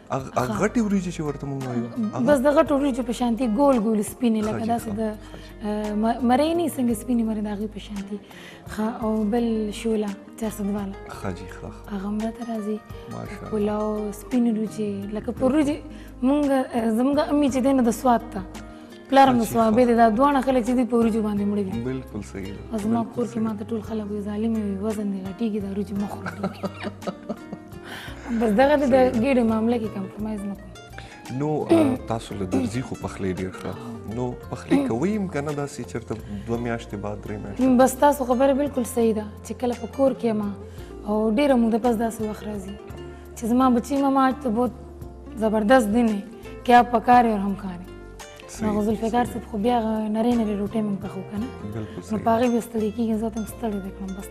هغه غټي وریجې چې ورته مونږ وایو بس د غټو وریجو په شانتي ګول ګول سپینې لکه داسې د مرۍ نه څنګه سپینې مرۍ د هغې په شانتي ښه او بل شوله جاسدواله ښه جي ښه هغه هم راته راځي پلاو سپینې وریجې لکه په وریجې مونږ زموږ امي چې دی نه د سواد ته پلار مې صوابې دی دا دواړه خلک چې دي په وریجو باندې مړ دي بالکل صحیح ده زما کور کې ماته ټول خلک وي ظالم وي وزن دی غټیږي دا وریجې مه خوره بس دغه د ګېډې معامله کې کمپرمایز نه کوم نو تاسو له درځي خو پخلی ډیر ښه نو پخلی کوي هم کنه دا سي چرته دوه میاشتې بعد درې میاشتې بس تاسو خبره بالکل صحیح ده چې کله په کور کې ما او ډیره موده پس داسې وخت راځي چې زما بچی ماما آج تو بہت زبردست دن ہے کیا پکارې او هم کارې نو غزل فکر صاحب خو بیا نری نری روټۍ مونږ پخو که نه نو په هغې بیا ستړي کېږي زه ته هم ستړی دی کړم بس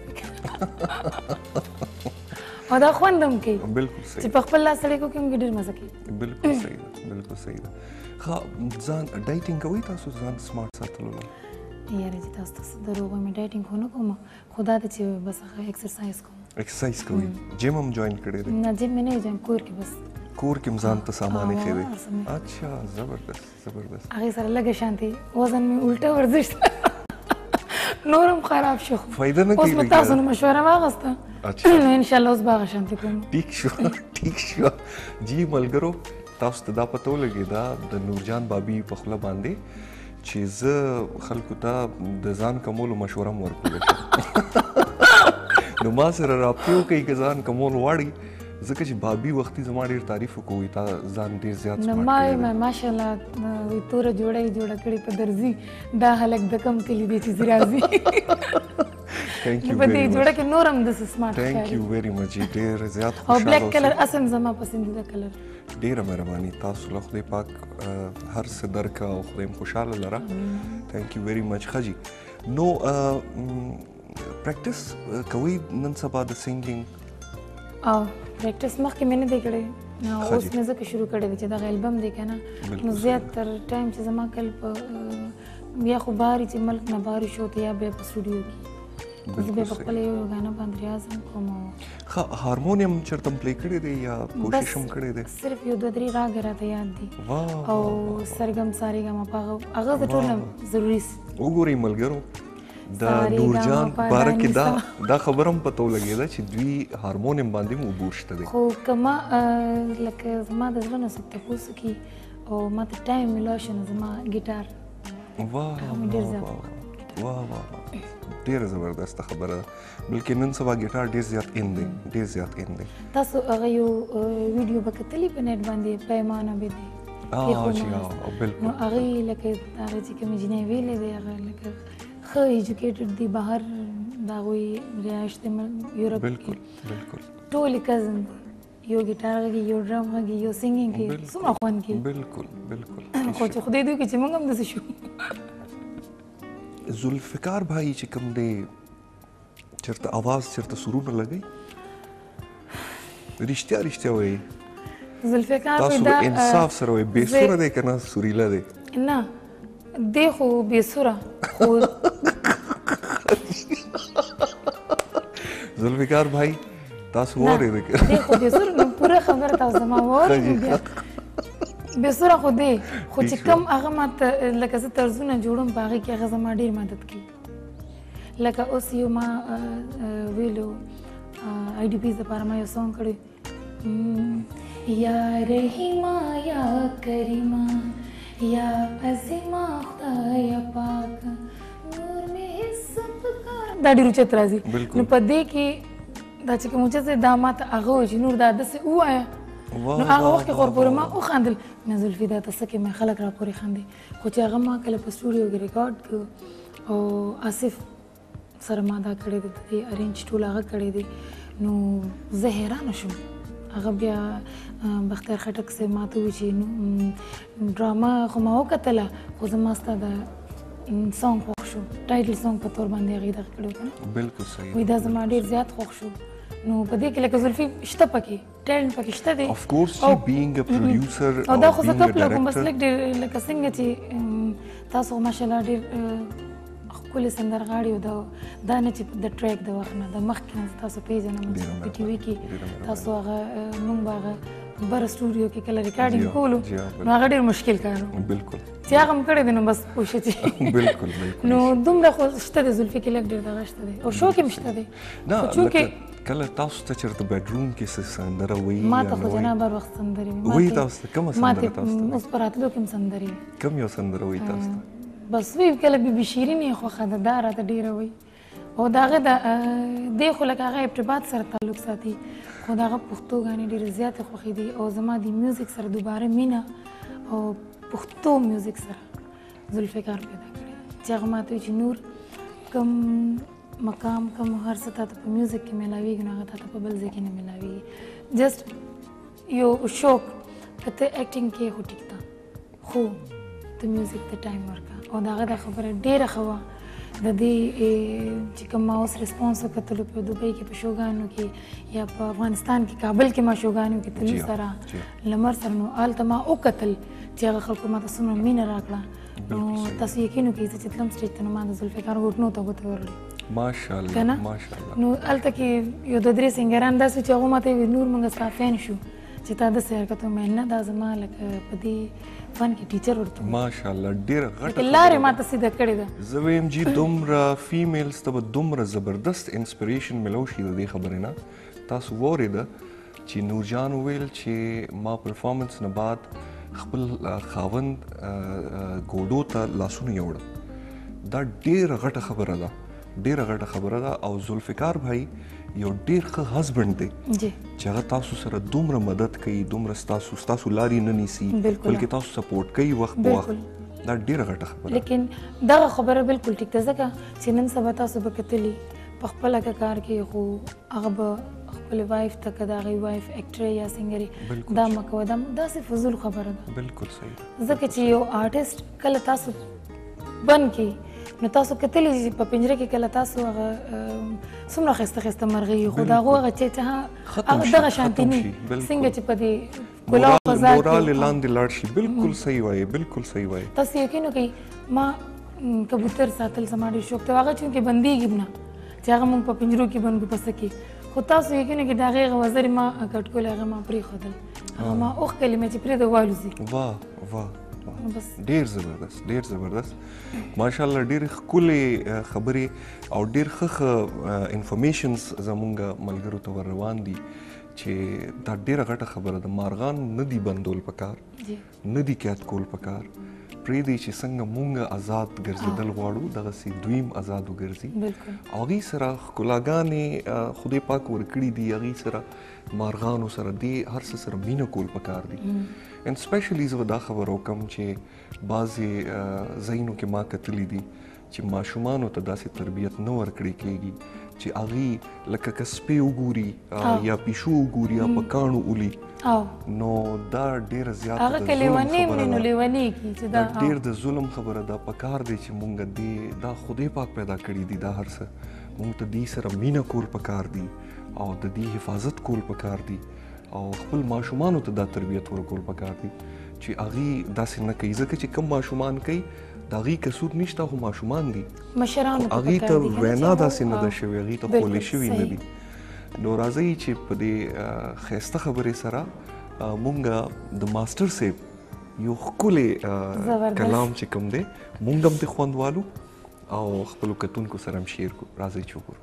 او دا خوند هم کوي بالکل صحیح چې په خپل لاس سړی کو کې موږ ډېر مزه کوي بالکل صحیح ده بالکل صحیح ده ښه ځان ډایټینګ کوئ تاسو ځان سمارټ ساتلو لپاره یاره چې تاسو ته څه دروغ وایم ډایټینګ خو نه کوم خو دا ده چې بس هغه اکسرسایز کوم اکسرسایز کوي جیم هم جوائن کړی دی نه جیم مې نه جوائن کور کې بس کور کې ځان ته سامان یې خېوي اچھا زبردست زبردست هغه سره لګه شانتي وزن مې الټا ورزش نورم خراب شو فائدہ نه کیږي اوس تاسو نو مشوره واغسته اچھا ان شاء الله اوس باغ شانتي کوم ٹھیک شو ٹھیک شو جی ملګرو تاسو ته دا پته ولګېده د نورجان بابي په خوله باندې چې زه خلکو ته د ځان کمولو مشوره هم ورکولی نو ما سره رابطې وکړئ که ځان کمول غواړي ځکه چې بابي وختي زما ډېر تعریف وکوي تا ځان ډېر زیات نو ما ما ماشاءالله وی تور جوړه جوړه کړې په درځي دا هلک د کم کلی دی چې راځي ثانک یو په دې جوړه کې نورم د سمارټ ثانک یو ویری مچ ډېر زیات خوشاله او بلیک کلر اسم زما پسندیده کلر ډیره مهرباني تاسو له خدای پاک هر څه درکا او خدای مو خوشاله لره ثانک یو ویری مچ خجی نو پریکټیس کوي نن سبا د سنگینګ او پریکټیس مخکې مې نه دی کړی نو اوس مې ځکه شروع کړی چې دا البم دی کنه نو زیات تر ټایم چې زما کل په بیا خو باري چې ملک نه باري شو ته یا بیا په سټوډیو کې زه به خپل یو غانه باندې ریاض کوم خا هارمونیم چرته پلی کړی دی یا کوشش هم کړی دی صرف یو دوه درې راګ راته یاد دي او سرګم ساري ګم په هغه د ټول ضروری وګوري ملګرو دا نورجان باره کې دا دا خبرم پته ولګېده چې دوی هارمونیم باندې مو بورشته دی خو کما لکه زما د زړه نه څه تاسو کې او ما ته ټایم ملوشن زما ګیټار واه واه واه ډیره زبردست خبره ده بلکې نن سبا ګیټار ډیر زیات ان دی ډیر زیات ان دی تاسو هغه یو ویډیو به کتلی په نت باندې پیمانه به دی اه چې او بالکل نو هغه لکه هغه چې کوم جنې ویلې دی هغه لکه خو ایجوکیټډ دی بهر دا غوي رهاش دی یورپ بالکل بالکل ټول کزن دی یو ګیټار غږي یو ډرم غږي یو سنگینګ کوي څومره خوند کوي بالکل بالکل خو چې خدای دوی کې چې موږ هم داسې شو ذوالفقار بھائی چې کوم دی چرته اواز چرته سرونه لګي رښتیا رښتیا وایي ذوالفقار تاسو به انصاف سره وایي بې سوره دی که نه سوریله دی نه دی خو بې سوره خو ذوالفقار بھائی تاسو وری دی دی خو بې سوره نو پوره خبره تاسو زما وری بیا بې سوره خو دی خو چې کم هغه ماته لکه زه طرزونه جوړوم په هغې کې هغه زما ډېر مدد کوي لکه اوس یو ما ویلو آی ډي پیز لپاره ما یو سونګ کړی یا رحیما یا کریما یا عظیما خدای پاک نور می سب کا دا ډیر چت راځي نو په دې کې دا چې کوم چې دا ماته هغه وي چې نور دا داسې ووایه نو هغه وخت کې خورپورې ما وخندل مې زلفي دا ته څه کې مې خلک راپورې خندي خو چې هغه ما کله په سټوډیو کې ریکارډ کړو او آصف سره ما دا کړی دی د دې ارینج ټول هغه کړی دی نو زه حیرانه شوم هغه بیا بختیار خټک صاحب ما ته وویل چې ډرامه خو ما وکتله خو زما ستا د سانګ خوښ شو ټایټل سانګ په تور باندې هغې دغه کړی و که نه بلکل صحیح وایي دا زما ډېر زیات خوښ شو نو په دې کې لکه زلفي شته پکې ټیلنټ پکې شته دی اف کورس چې بینګ ا پروډوسر او دا خو زه ټاپ لګم بس لګ ډیر لکه څنګه چې تاسو ماشاءالله ډیر خپل سندرغاړي او دا دا نه چې د ټریک د وخت نه د مخ کې تاسو پیژنم چې په ټي وي کې تاسو هغه مونږ هغه بر استودیو کې کله ریکارډینګ کولو نو هغه ډیر مشکل کار و بالکل چې هغه مکړې دي نو بس کوشش دي بالکل بالکل نو دومره خو شته د ذوالفقار لګ ډیر دغه شته دي او شو کې مشته دي نه چې کله تاسو ته چرته بیډروم کې څه سندره وایي ما ته خو جناب هر وخت سندرې وایي وایي تاسو ته کومه سندره تاسو ته اوس په راتلو کې هم سندرې کوم یو سندره وایي تاسو ته بس وی کله بیبي شیرین یې خوښه ده دا راته ډېره وایي او د هغه د دی خو لکه هغه ارتباط سره تعلق ساتي خو د هغه پښتو غانې ډېرې زیاتې خوښې دي او زما د میوزیک سره دوباره مینه او پښتو میوزیک سره ذوالفقار پیدا کړی چې هغه ماته چې نور کوم مقام کوم هر څه ته په میوزیک کې ملاویږي نو هغه ته په بل ځای کې نه ملاویږي جست یو شوق کته اکټینګ کې هو ټیک تا خو ته میوزیک ته ټایم ورکا او دا غدا خبره ډیره خوا د دې چې کوم ما اوس ریسپانس وکړل په دوبۍ کې په شوګانو کې یا په افغانستان کې کابل کې ما شوګانو کې تل سره لمر سره نو آلته ما وکتل چې هغه خلکو ما ته څومره مینه راکړه نو تاسو یقین وکړئ چې تلم سټیج ته نو ما د ذوالفقار غوټنو ته ګوتې ورړې ماشاءالله ماشاءالله نو هلته کې یو د درې سنګران داسې چې هغه ماته نور موږ صافیان شو چې تا د سیر کته مې نه دا زما لکه په دې فن کې ټیچر ورته ماشاءالله ډیر غټ لارې ما ته سیده کړې ده زه ویم جی دومره فیمیلز ته دومره زبردست انسپریشن ملو شي د دې خبرې نه تاسو ووري ده چې نورجان وویل چې ما پرفارمنس نه بعد خپل خاوند ګوډو ته لاسونه یوړل دا ډیره غټه خبره ده ډیره غټه خبره ده او ذوالفقار بھائی یو ډیر ښه هسبند دی چې هغه تاسو سره دومره مدد کوي دومره تاسو تاسو لاري نه نیسي بلکې تاسو سپورټ کوي وخت په وخت دا ډیره غټه خبره لیکن دا خبره بالکل ټیک ده ځکه چې نن سبا تاسو به کتلی په خپل کار کې خو هغه به خپل وایف ته که د هغې وایف اکټرې یا سنګرې بلکل. دا مه کوه دا داسې فضول خبره ده بالکل صحیح ده ځکه چې یو آرټیسټ کله تاسو بند کې نو تاسو کتلی چې په پنجره کې کله تاسو هغه ام، څومره خسته خسته مرغۍ خو دا هغه چې ته ختم هغه شي، دغه شانتي ختم نه شي، بالکل. څنګه چې په دې ښکلا او فضا کې مورال لاندې لاړ شي بالکل صحیح وایي بالکل صحیح وایي تاسو یقین وکړئ ما کبوتر ساتل زما ډېر شوق دی هغه چونکې بندېږي نه چې هغه مونږ په پنجرو کې بند کړو په څه کې خو تاسو یقین وکړئ د هغې هغه وزرې ما کټ کول هغه ما پرېښودل هغه ما اوښکلې مې چې پرېږده والوځي واه واه ډیر زبردست ډیر زبردست ماشاءالله ډیر ښکلې خبرې او ډیر ښه انفارمیشنز زمونږ ملګرو ته ور روان دي چې دا ډیره غټه خبره ده مارغان نه دی بندول پکار نه دی کېد کول پکار پرې دی چې څنګه مونږ آزاد ګرځیدل غواړو دغه سي دویم آزاد وګرځي او غي سره خلاګانې خدای پاک ورکړي دی غي سره مارغان سره دی هر څه سره مینه کول پکار دي ان سپیشلی زه دا خبر وکم چې بعضی زینو کې ما کتلی دي چې ماشومانو ته داسې تربیت نه ورکړی کیږي چې هغه لکه کسپې وګوري یا پښو وګوري یا پکانو ولي نو دا ډیر زیات هغه کلیوانی منو لیونی کی چې دا ډیر د ظلم خبره ده پکار دی چې مونږ دې دا خدای پاک پیدا کړی دی دا هرڅه مونږ ته دې سره مینا کول پکار دی او د دې حفاظت کول پکار دی او خپل ماشومان ته دا تربیت ورکول پکار دی چې اغي داسې نه کوي ځکه چې کم ماشومان کوي د هغوی قصور نشته خو ماشومان دي مشرانو ته هغوی ته وینا داسې نه ده شوې هغوی ته خولې شوي نه دي نو راځئ چې په دې ښایسته خبرې سره مونږ د ماستر صاحب یو ښکلی کلام چې کوم دی مونږ هم د خوندوالو او خپلو کتونکو سره هم شیر کو راځئ چې وګورو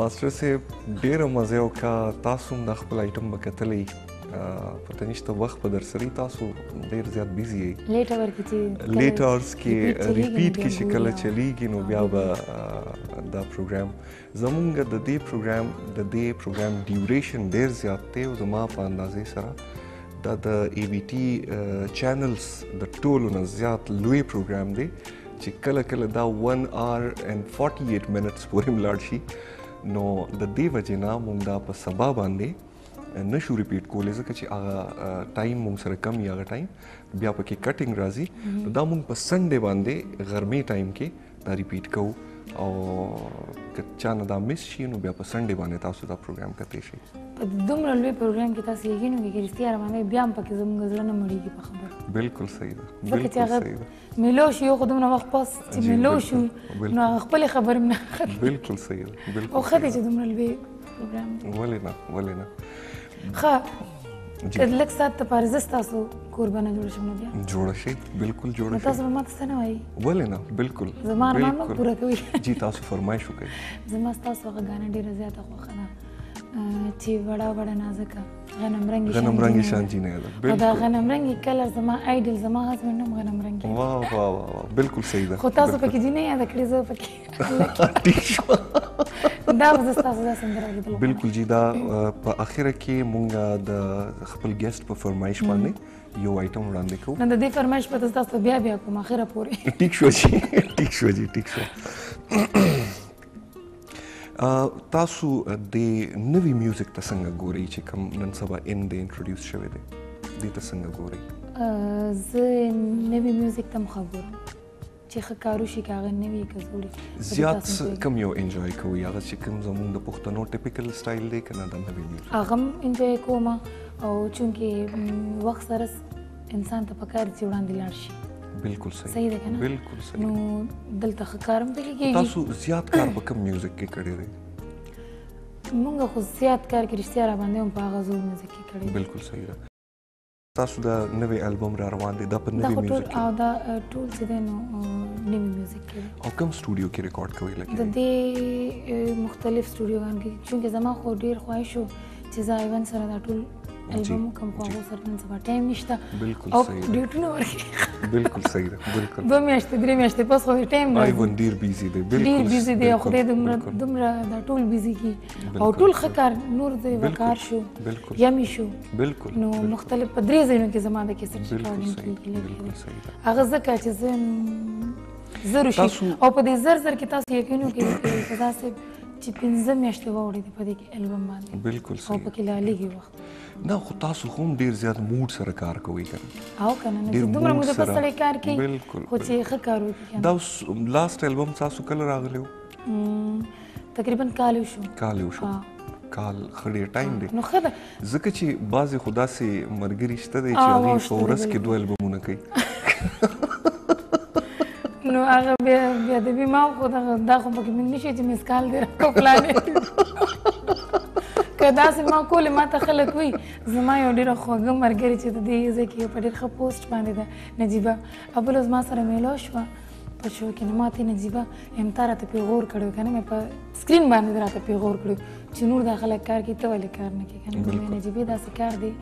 ماستر صاحب ډیره مزه وکړه تاسو هم د خپل آیټم به کتلی پته نشته وخت په درسري تاسو ډیر زیات بیزی یئ لیټ اور کې چې لیټ اورز کې ریپیټ کې چې کله چلیږي نو بیا به دا پروګرام زمونږ د دې پروګرام د دې پروګرام ډیوریشن ډیر زیات دی او زما په اندازې سره دا د ای بي ټي چینلز د ټولو نه زیات لوی پروګرام دی چې کله کله دا 1 آر اند 48 منټس پورې ملاړ شي نو د دې وجنه مونږ دا په سبا باندې نشو ریپیټ کولای ځکه چې هغه ټایم مونږ سره کم یا هغه ټایم بیا پکې کټینګ راځي دا مونږ په سنډه باندې غرمې ټایم کې دا ریپیټ کوو او که چا نه دا مس شي نو بیا په سنډه باندې تاسو دا پروګرام کته شي دومره لوی پروګرام کې تاسو یې ګینو کې رښتیا روانه بیا هم پکې زموږ زړه نه مړیږي په خبره بالکل صحیح ده بالکل صحیح ده ملو شو یو خو دومره وخت پس چې جی، ملو بالکل، شو بالکل. نو هغه خپلې خبرې مې نه ختمې بالکل صحیح ده او بالکل ښه دی صحیح چې دومره لوی پروګرام دی ده. ولې نه ولې نه ښه جی. که لږ ساعت لپاره زه ستاسو کوربه نه جوړ شم نو بیا جوړه شي بالکل نو جوړه شي تاسو به ما ته څه نه وایي ولې نه بالکل زما ارمان مه بالکل. پوره کوي. جی تاسو فرمایش وکړئ زما ستاسو هغه ګانه ډېره زیاته خوښه ده اه، چې وړه وړه نازکه غنم رنګي غنم رنګي شان جینه ده بالکل دا غنم رنګي کلر زما ایډل زما هسبند هم غنم رنګي واه واه واه بالکل صحیح ده خو تاسو پکې جینه یاد کړی زه پکې ټیک شو دا زه تاسو دا سندره لیدل بالکل جی دا په اخر کې مونږ د خپل ګیسټ په فرمایش باندې یو آیټم وړاندې کوو نو د دې فرمایش په تاسو بیا بیا کوم اخره پورې ټیک شو جی ټیک شو جی ټیک شو تاسو د نوی میوزیک ته څنګه ګورئ چې کوم نن سبا ان دی انټروډیوس شوی دی دې ته څنګه ګورئ زه نوی میوزیک ته مخه ګورم چې ښه کارو شي که هغه نوي که زوړي زیات کم یو انجوای کوي هغه چې کوم زمونږ د پښتنو ټیپیکل سټایل دی که نه د نوي میوزیک هغه هم انجوای کوم او چونکې وخت سره انسان ته پکار چې وړاندې لاړ شي بالکل صحیح صحیح ده کنه بالکل صحیح نو دلته خکارم ته کېږي تاسو زیات کار په کوم میوزیک کې کړی دی مونږ خو زیات کار کې رښتیا را باندې هم په هغه زور میوزیک کې کړی بالکل صحیح ده تاسو دا نوې البوم را روان دی دا په نوې میوزیک کې او دا ټول چې دی نو نوې میوزیک کې او کوم سټوډیو کې ریکارډ کوي لکه د دې مختلف سټوډیوګان کې چې زما خو ډیر خواهش وو چې زه ایوان سره دا ټول البم کوم خو هغه سره نن سبا ټایم نشته او ډیوټونه ورکړي بالکل صحیح ده بالکل دوه میاشتې درې میاشتې پس خو ټایم راځي ایوان ډیر بیزی دی بالکل ډیر بیزی دی خو دې دومره دومره دا ټول بیزی کی او ټول خکار نور دې وکار شو یمی شو بالکل نو مختلف په درې ځایونو کې زما د کیسټ ریکارډینګ کیږي بالکل صحیح ده هغه ځکه چې زه زر شي او په دې زر زر کې تاسو یقین وکړئ چې دا څه چې پنځه میاشتې واوړې دي په دې کې البم باندې بالکل صحیح او پکې لا لږي وخت نه خو تاسو هم ډیر زیات موډ سره کار کوئ کنه او کنه نو دومره موډ په سړی کار کوي بالکل خو چې ښه کار وکړي دا اوس لاست البم تاسو کله راغلی و تقریبا کال شو کال شو کال خړې ټایم دی نو خدا ځکه چې بعضې خو داسې مرګري شته دی چې هغوی په ورځ کې دوه البمونه کوي نو هغه بیا بیا د بي ما خو دا دا خو پکې مې نشي چې مسکال دی راکو پلان که داسې ما کولې ما ته خلک وي زما یو ډېره خوږه ملګرې چې د دې ځای کې په ډېر ښه پوسټ باندې ده نجیبه اول زما سره میلو شوه په شو کې نو ما ته نجیبه امتا راته پرې غور کړی که نه مې په سکرین باندې دې راته پېغور کړي چې نور دا خلک کار کوي ته ولې کار نه کوې که نه زمې نجیبې داسې کار دی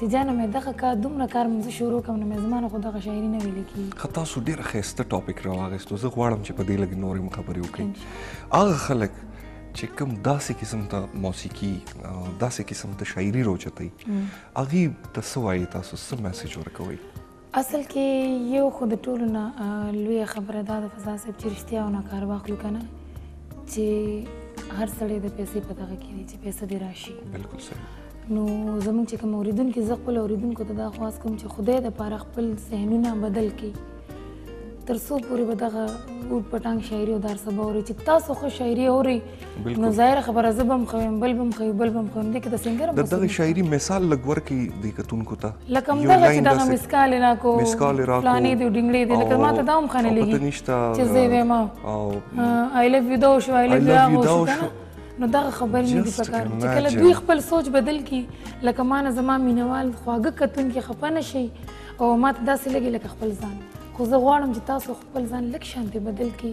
چې جانه مې دغه کار دومره کار مې زه شروع کړم نو مې زما نه خو دغه شاعري نه ویل کېږي ښه تاسو ډېر ښایسته ټاپک راواخیستو زه غواړم چې په دې لږ نورې هم خبرې وکړئ هغه خلک چې کوم داسې قسم ته موسیقي داسې قسم ته شاعري روچتوي هغوی ته څه وایي تاسو څه میسج ورکوئ اصل کې یو خو د ټولو نه لویه خبره دا ده فضا صاحب چې رښتیا او نه کار واخلو که نه چې هر سړی د پیسې په دغه کې دی چې پیسه دې راشي بلکل صحیح نو زموږ چې کوم اوریدونکي زه خپل اوریدونکو ته دا خواست کوم چې خدای د پاره خپل ذهنونه بدل کړي تر څو پورې به دغه اوټ پټانګ شاعري او دار سبا اوري چې تاسو خو شاعري اورئ بالکل نو ظاهر خبره زه بم خویم بل بم خویم بل بم خویم دغه د سنگر د دغه شاعري مثال لګور کی د کتونکو ته لکه دغه چې دغه مسکال نه کو مسکال را کو پلانې دی ډنګړې دی لکه ما ته دا هم خانه لګي پته نشته چې زه ویم او آی لوف یو دا شو آی لوف دا مو شو نو دغه خبرې نه دي پکار چې کله دوی خپل سوچ بدل کی لکه ما نه زما مینوال خواږه کتونکي خپه نه شي او ما ته داسې لګي لکه خپل ځان خو زه غواړم چې تاسو خپل ځان لک شانتي بدل کی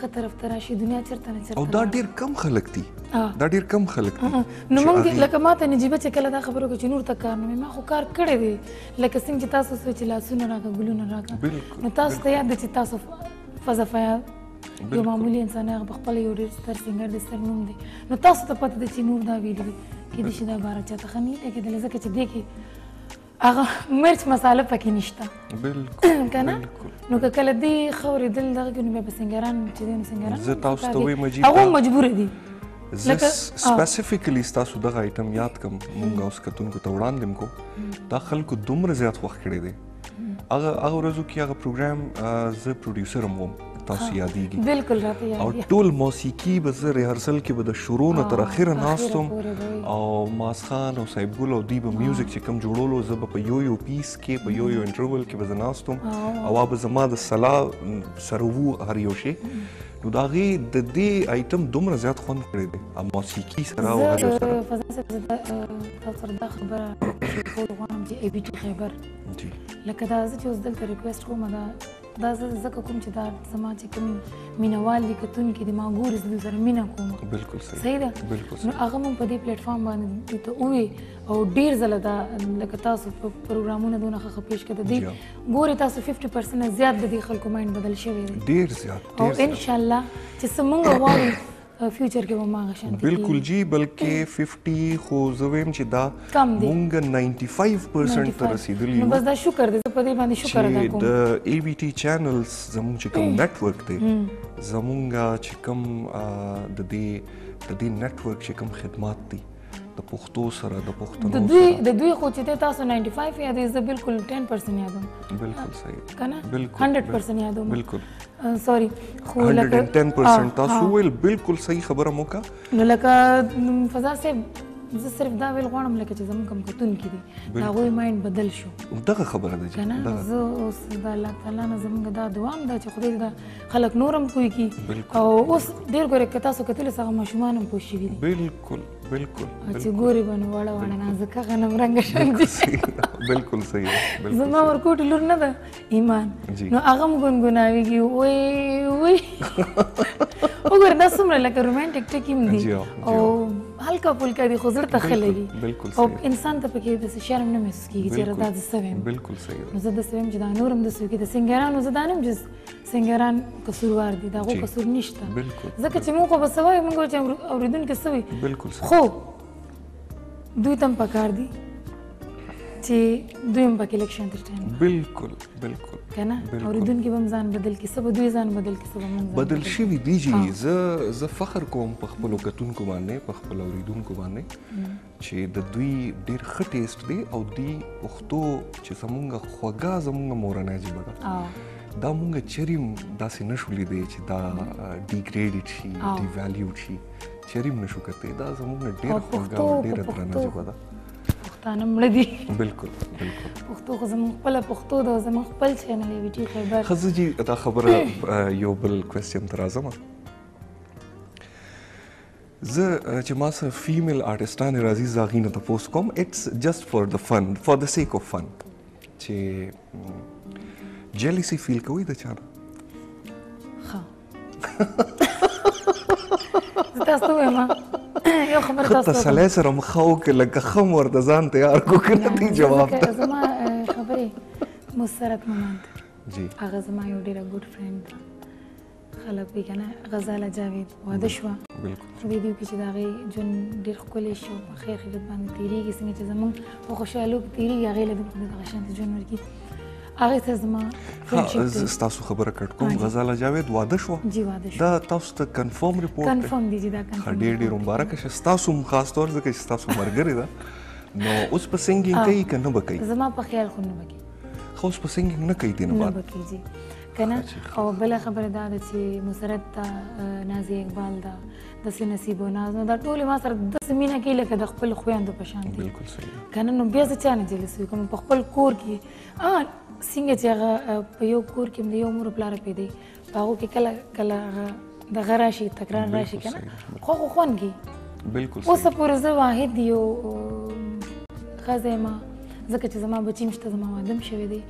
خه طرف ته راشي دنیا چرته نه چرته او دا ډیر کم خلک دي دا ډیر کم خلک دي نو موږ لکه ماته نجيبه چې کله دا خبرو کې نور ته کار نه ما خو کار کړی دی لکه څنګه چې تاسو سوچ لاسونه راکا ګلونه راکا نو تاسو ته یاد چې تاسو فزا فیا یو معمولی انسان هغه خپل یو ډیر ستر سنگر دی ستر نوم دی نو تاسو ته پته ده چې نور دا ویلي کې دې شي دا بار چاته خني ته کې د لزکه چې دی کې هغه مرچ مساله پکې نشته بالکل کنه نو که کله دی خوري دل دغه کې نو بیا په سنگران چې دی نو سنگران زه تاسو ته وای مجید هغه مجبور دي زه سپیسیفیکلی تاسو دغه آیټم یاد کوم مونږ اوس کتونکو ته وړاندې مکو دا خلکو دومره زیات خوښ کړی دی هغه هغه ورځو کې هغه پروګرام زه پروډوسر هم وم تاسو یادېږي بالکل راته یاد او ټول موسیقي به زه ریهرسل کې به د شروع نه تر اخره ناستم او ماس خان او صاحب ګل او دوی به میوزیک چې کوم جوړولو زه به په یو یو پیس کې په یو یو انټرول کې به زه ناستم او هغه به زما د سلا سره وو هر یو شی نو دا غي د دې آیټم دومره زیات خوند کړی دی ا موسیقي سره او هر سره فضا صاحب زه تاسو سره دا خبره کول غواړم چې ای بي ټي خیبر لکه دا چې اوس دلته ریکوست کوم دا دا زه ځکه کوم چې دا زما چې کوم مینوال دي کتونکي دي ما ګوري زه دوی سره مینه کوم بالکل صحیح صحیح ده بالکل نو صحیح هغه مونږ په دې پلیټ فارم باندې دوی ته ووي او ډیر ځله دا لکه تاسو په پروګرامونه دونه ښه ښه پیش کړي دي جی. ګوري تاسو 50 پرسنټ زیات د دې خلکو مایند بدل شوی دی ډیر زیات او ډیر ان زیات شاء الله چې څه مونږ غواړو فیوچر کې به ماغه شانتي بالکل جی بلکې 50 خو زه ویم چې دا مونږ 95% ته رسیدلی یو بس دا شکر دې په دې باندې شکر ادا کوم د ای وی ټی چینلز زموږ چې کوم نت ورک دی زمونږ چې کوم د دې د دې نت ورک چې کوم خدمات دي د پښتو سره د پښتنو د دوی د دوی خو چې ته تاسو 95 یاد یې زه بالکل 10% یادوم بالکل صحیح کنه بالکل 100% یادوم بالکل سوري خو لکه 110% تاسو ویل بالکل صحیح خبره مو کا نو لکه فضا صاحب زه صرف دا ویل غواړم لکه چې زموږ کم کتون کې دي دا غوي مایند بدل شو دغه خبره ده چې کنه زه اوس د الله تعالی نه زموږ دا دوام ده چې خدای دا خلک نور هم پوه کي او اوس ډېر ګورې که تاسو کتلې څه ماشومان هم پوه شوي دي بلکل بلکل چې ګورې به نو واړه واړه نازکه غنم رنګه شان دي بلکل صحیح ده زما ورکوټ لور نه ده ایمان نو هغه هم ګونګوناویږي وی وی وګوره دا څومره لکه رومانټیک ټکي هم دي او هلکه پلکه دي خو زړه ته ښه لګي او انسان ته پکې د شرم نه محسوس کېږي چې دا د څه ویم بلکل صحیح ده زه د څه ویم چې دا نور هم د څه کېږي د سنګرانو زه دا نه سنګران قصوروار دي دا غو قصور نشته بالکل ځکه چې موږ به سوای موږ چې اوریدونکو سوي بالکل خو دوی تم پکار دي چې دوی هم پکې الیکشن تر ټایم بالکل بالکل کنه اوریدونکو هم ځان بدل کې سبا دوی ځان بدل کې سبا موږ بدل شي دي جی زه زه فخر کوم په خپل کتونکو باندې په خپل اوریدونکو باندې چې د دوی ډیر ښه ټیسټ دی او دی پښتو چې زمونږ خوږه زمونږ مورنۍ ژبه ده دا مونږ چریم داسې نشو لیدې چې دا ډیګریډډ شي ډیویلیوډ شي چریم نشو کته دا زمونږ ډیر خوږه او ډیر درنه ژبه ده پښتانه مړه دي بالکل بالکل پښتو خو زموږ خپل پښتو ده زموږ خپل چینل وی ټي خبر خزه جی دا خبره یو بل کوېسچن تر اعظم زه چې ما سره فیمیل آرټیسټانې راځي زه هغوی نه تپوس کوم اټس جسټ فار د فن فار د سیک اف فن چې جیلیسي فیل کوي د چا نه تاسو وایم یو خبر تاسو ته سلای سره مخاو کې لکه خم ورته ځان تیار کو کنه دی جواب ته زما خبرې مسرت مومنت جی هغه زما یو ډیر ګډ فرند خلک وی کنه غزاله جاوید واده شو بالکل ویډیو کې چې دا غي جون ډیر خولې شو خیر خیر باندې تیریږي څنګه چې زمون په خوشاله کې تیریږي هغه له دغه شان جون ورکی هغه ته زما تاسو خبره کټ کوم غزاله جاوید واده شو جی واده شو دا تاسو ته کنفرم رپورټ کنفرم دی جی دا کنفرم ډیر ډیر مبارک شه تاسو خاص تور ځکه چې تاسو مرګری ده نو اوس په سنگینګ کوي کنه بکې زما په خیال خو نه بکې خو اوس په سنگینګ نه کوي دینه بعد نه بکې جی کنه او بل خبره دا ده چې مسرت ته نازي اقبال دا د سې نصیب او ناز دا ټول ما سره د سمینه کې لکه د خپل خويندو په شان دي بالکل صحیح کنه نو بیا ځکه نه جلس کوم په خپل کور کې ا څنګه چې هغه په یو کور کې یو مور پلار پیدا هغه کې کله کله دغه راشي تکرار راشي کنه خو خو خوان کی بالکل اوس پورې زه واحد یو خزه ما ځکه چې زما بچی مشته زما وادم شوی دی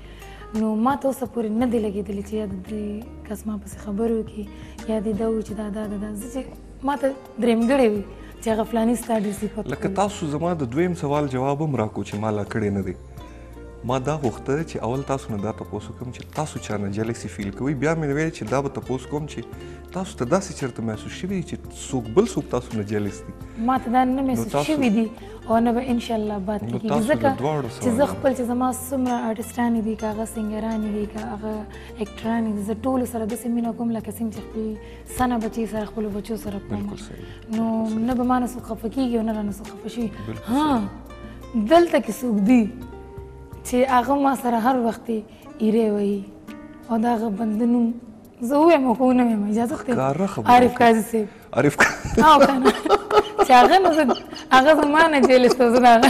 نو ما ته اوسه پورې نه دی لګېدلی چې یا د دې کس ما پسې خبرې وکړي یا دې دا ووایي چې دا دا دا دا زه چې ما ته درېمګړی وي چې هغه فلاني ستا ډېر صفت لکه تاسو زما د دویم سوال جواب هم راکو چې ما لا کړی نه دی ما دا غوښته چې اول تاسو نه دا تپوس وکړم چې تاسو چا نه جلسي فیل کوي بیا مې ویل چې دا به تپوس کوم چې تاسو ته داسې چېرته محسوس شوي چې څوک بل څوک تاسو نه جلس دي ما ته دا نه محسوس شوي دي او نه به انشاءالله بات کېږي ځکه چې زه خپل چې زما څومره آرټسټانې دي که هغه سنګرانې دي که هغه اکټرانې دي زه ټولو سره داسې مینه کوم لکه څنګه چې خپل سنه بچي سره خپلو بچو سره کوم نو نه به ما نه څوک خفه کېږي او نه رانه څوک خفه شي ها دلته کې څوک دي چې هغه ما سره هر وخت ایره وي او دا هغه بندنو زه وایم خو نه وایم اجازه خو عارف قاضي سي عارف او کنه چې هغه نو هغه زمانه جیل ته زه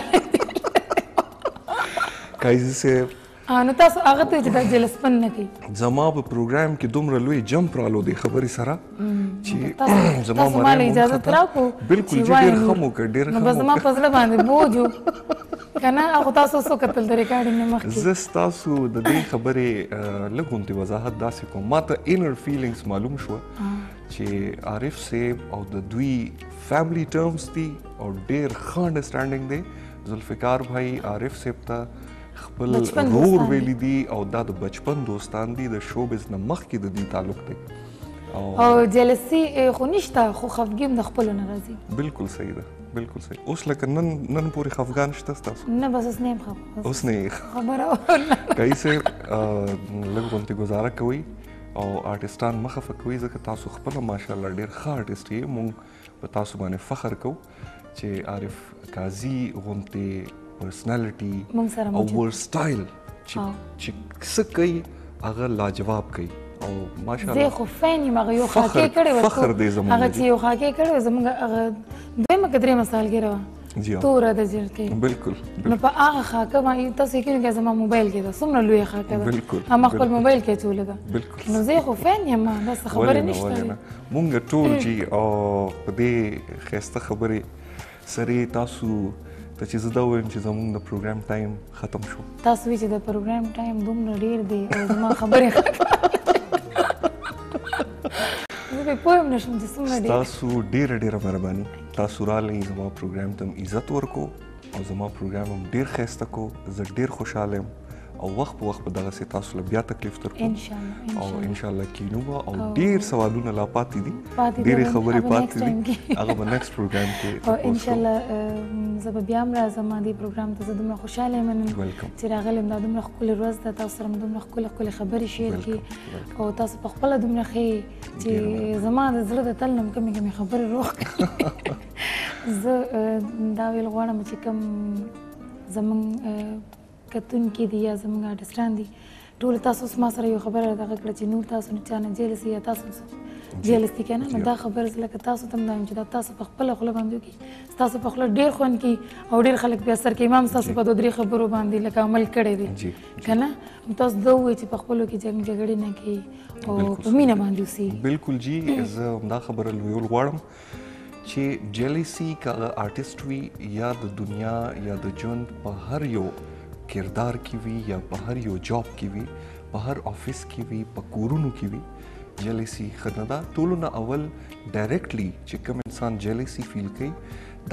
قاضي سي نو تاسو هغه ته چې دا جلسپن نه کوي زما په پروګرام کې دومره لوی جمپ رالو دی خبرې سره چې زما مریم اجازه تراکو بالکل چې ډېر ښه مو کړ ډېر ښه نو زما په زړه باندې بوجو کنه هغه تاسو څو کتل د ریکارډینګ مخکې زه تاسو د دې خبرې لګونتي وضاحت داسې کوم ماته انر فیلینګز معلوم شو چې عارف صاحب او د دوی فیملی ټرمز دي او ډېر ښه انډرستانډینګ دی ذوالفقار بھائی عارف صاحب ته خپل رور ویلی دی او دا د بچپن دوستان دی د شوبز نه مخکې د دې تعلق دی او جلسی خو نشته خو خفګیم د خپل نه راځي بالکل صحیح ده بالکل صحیح اوس لکه نن نن پوری خفګان شته تاسو نه بس اوس نه يم خف اوس نه خبره کایسه لږ غونډه گزاره کوي او آرټستان مخه فکوي ځکه تاسو خپل ماشاءالله ډیر ښه آرټست یې مونږ په تاسو باندې فخر کو چې عارف قاضي غونته پرسنالټي او ور سټایل چې څه کوي هغه لاجواب کوي او ماشاءالله زه خو فین یم هغه یو خاکې کړی و فخر دې زموږ هغه چې یو خاکې کړی و زموږ هغه دویمه که درېیمه سالګره وه جی توره د زیرته بالکل نو په هغه خاکه باندې تاسو کې نه زما موبایل کې دا څومره لوی خاکه ده بالکل هم خپل موبایل کې چولې ده بالکل نو زه خو فین یم دا خبره نشته مونږ ټول جی او په دې خسته خبره سره تاسو ته چې زه دا وایم چې زموږ د پروګرام ټایم ختم شو تاسو وی چې د پروګرام ټایم دومره ډیر دی او زما خبرې زه به پوه نشم چې څومره ډیر تاسو ډیر ډیر مهرباني تاسو رالی زما پروګرام تم عزت ورکو او زما پروګرام هم ډیر خسته کو زه ډیر خوشاله یم او وخت په وخت به دغه سي تاسو له بیا تکلیف تر کوم او ان شاء الله کینو او ډیر سوالونه لا پاتې دي ډیر خبرې پاتې دي هغه به نیکسټ پروګرام کې او ان شاء الله زه به بیا هم راځم دې پروګرام ته زه دومره خوشاله یم چې راغلم دا دومره ښکلې ورځ ده تاسو سره دومره ښکلې ښکلې خبرې شیر کړي او تاسو په خپل دومره ښه چې زما د زړه د تل نم کمی کمی خبرې روغ زه دا ویل غواړم چې کوم زمونږ کتونکي دي یا زمونږ آرټسټان دي ټول تاسو ما سره یو خبره دغه کړه چې نور تاسو نه چا نه جیلسي یا تاسو جیلسي کنه نو دا خبره زه لکه تاسو ته هم چې دا تاسو په خپله خوله باندې وکړي تاسو په خوله ډېر خوند کوي او ډېر خلک بیا سر کې امام تاسو په دوه درې خبرو باندې لکه عمل کړی دی که نه تاسو دا ووایئ چې په خپلو کې جنګ جګړې نه کوي او په مینه باندې اوسي بالکل جی زه دا خبره لویول غواړم چې جلیسی کغه آرټیست وي یا د دنیا یا د ژوند په هر یو کردار کې وي یا په هر یو جاب کې وي په هر آفیس کې وي په کورونو کې وي جلیسی خنه ده ټولو نه اول ډایرکټلی چې کوم انسان جلیسی فیل کوي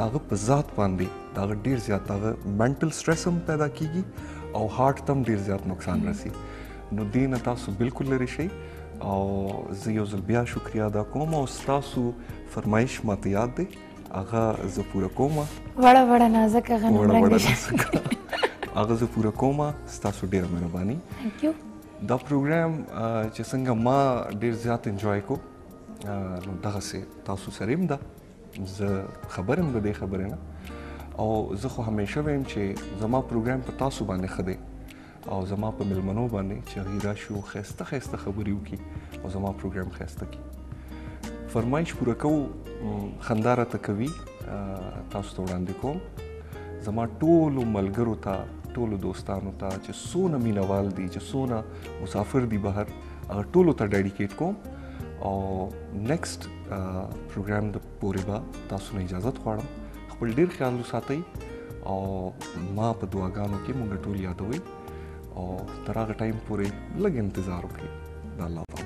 داغه په ذات باندې داغه ډیر زیات داغه منټل سټرس هم پیدا کیږي او هارت تم ډیر زیات نقصان رسي نو دې نه تاسو بالکل لرې شئ او زه یو ځل بیا شکریا ادا کوم او ستاسو فرمایش ماته یاد دی هغه زه پوره کوم وړه وړه نازکه غنم وړه وړه نازکه هغه زه پوره کوم ستاسو ډیره مهرباني ثانک یو دا پروګرام چې څنګه ما ډیر زیات انجوای کو نو دغه سه تاسو سره هم ده زه خبرم د دې خبرې نه او زه خو همیشه ویم چې زما پروګرام په تاسو باندې خده او زما په ملمنو باندې چې هغوی راشي او ښایسته ښایسته خبرې وکړي او زما پروګرام ښایسته کړي فرمایش پوره کوو خندا راته کوي تاسو ته وړاندې کوم زما ټولو ملګرو ته ټولو دوستانو ته چې څونه مینوال دي چې څونه مسافر دي بهر هغه ټولو ته ډیډیکیټ کوم او نیکسټ پروګرام د پورې به تاسو نه اجازه غواړم خپل ډیر خیال وساتئ او ما په دعاګانو کې مونږ ټول یادوي او تر هغه ټایم پورې لږ انتظار وکړئ د الله په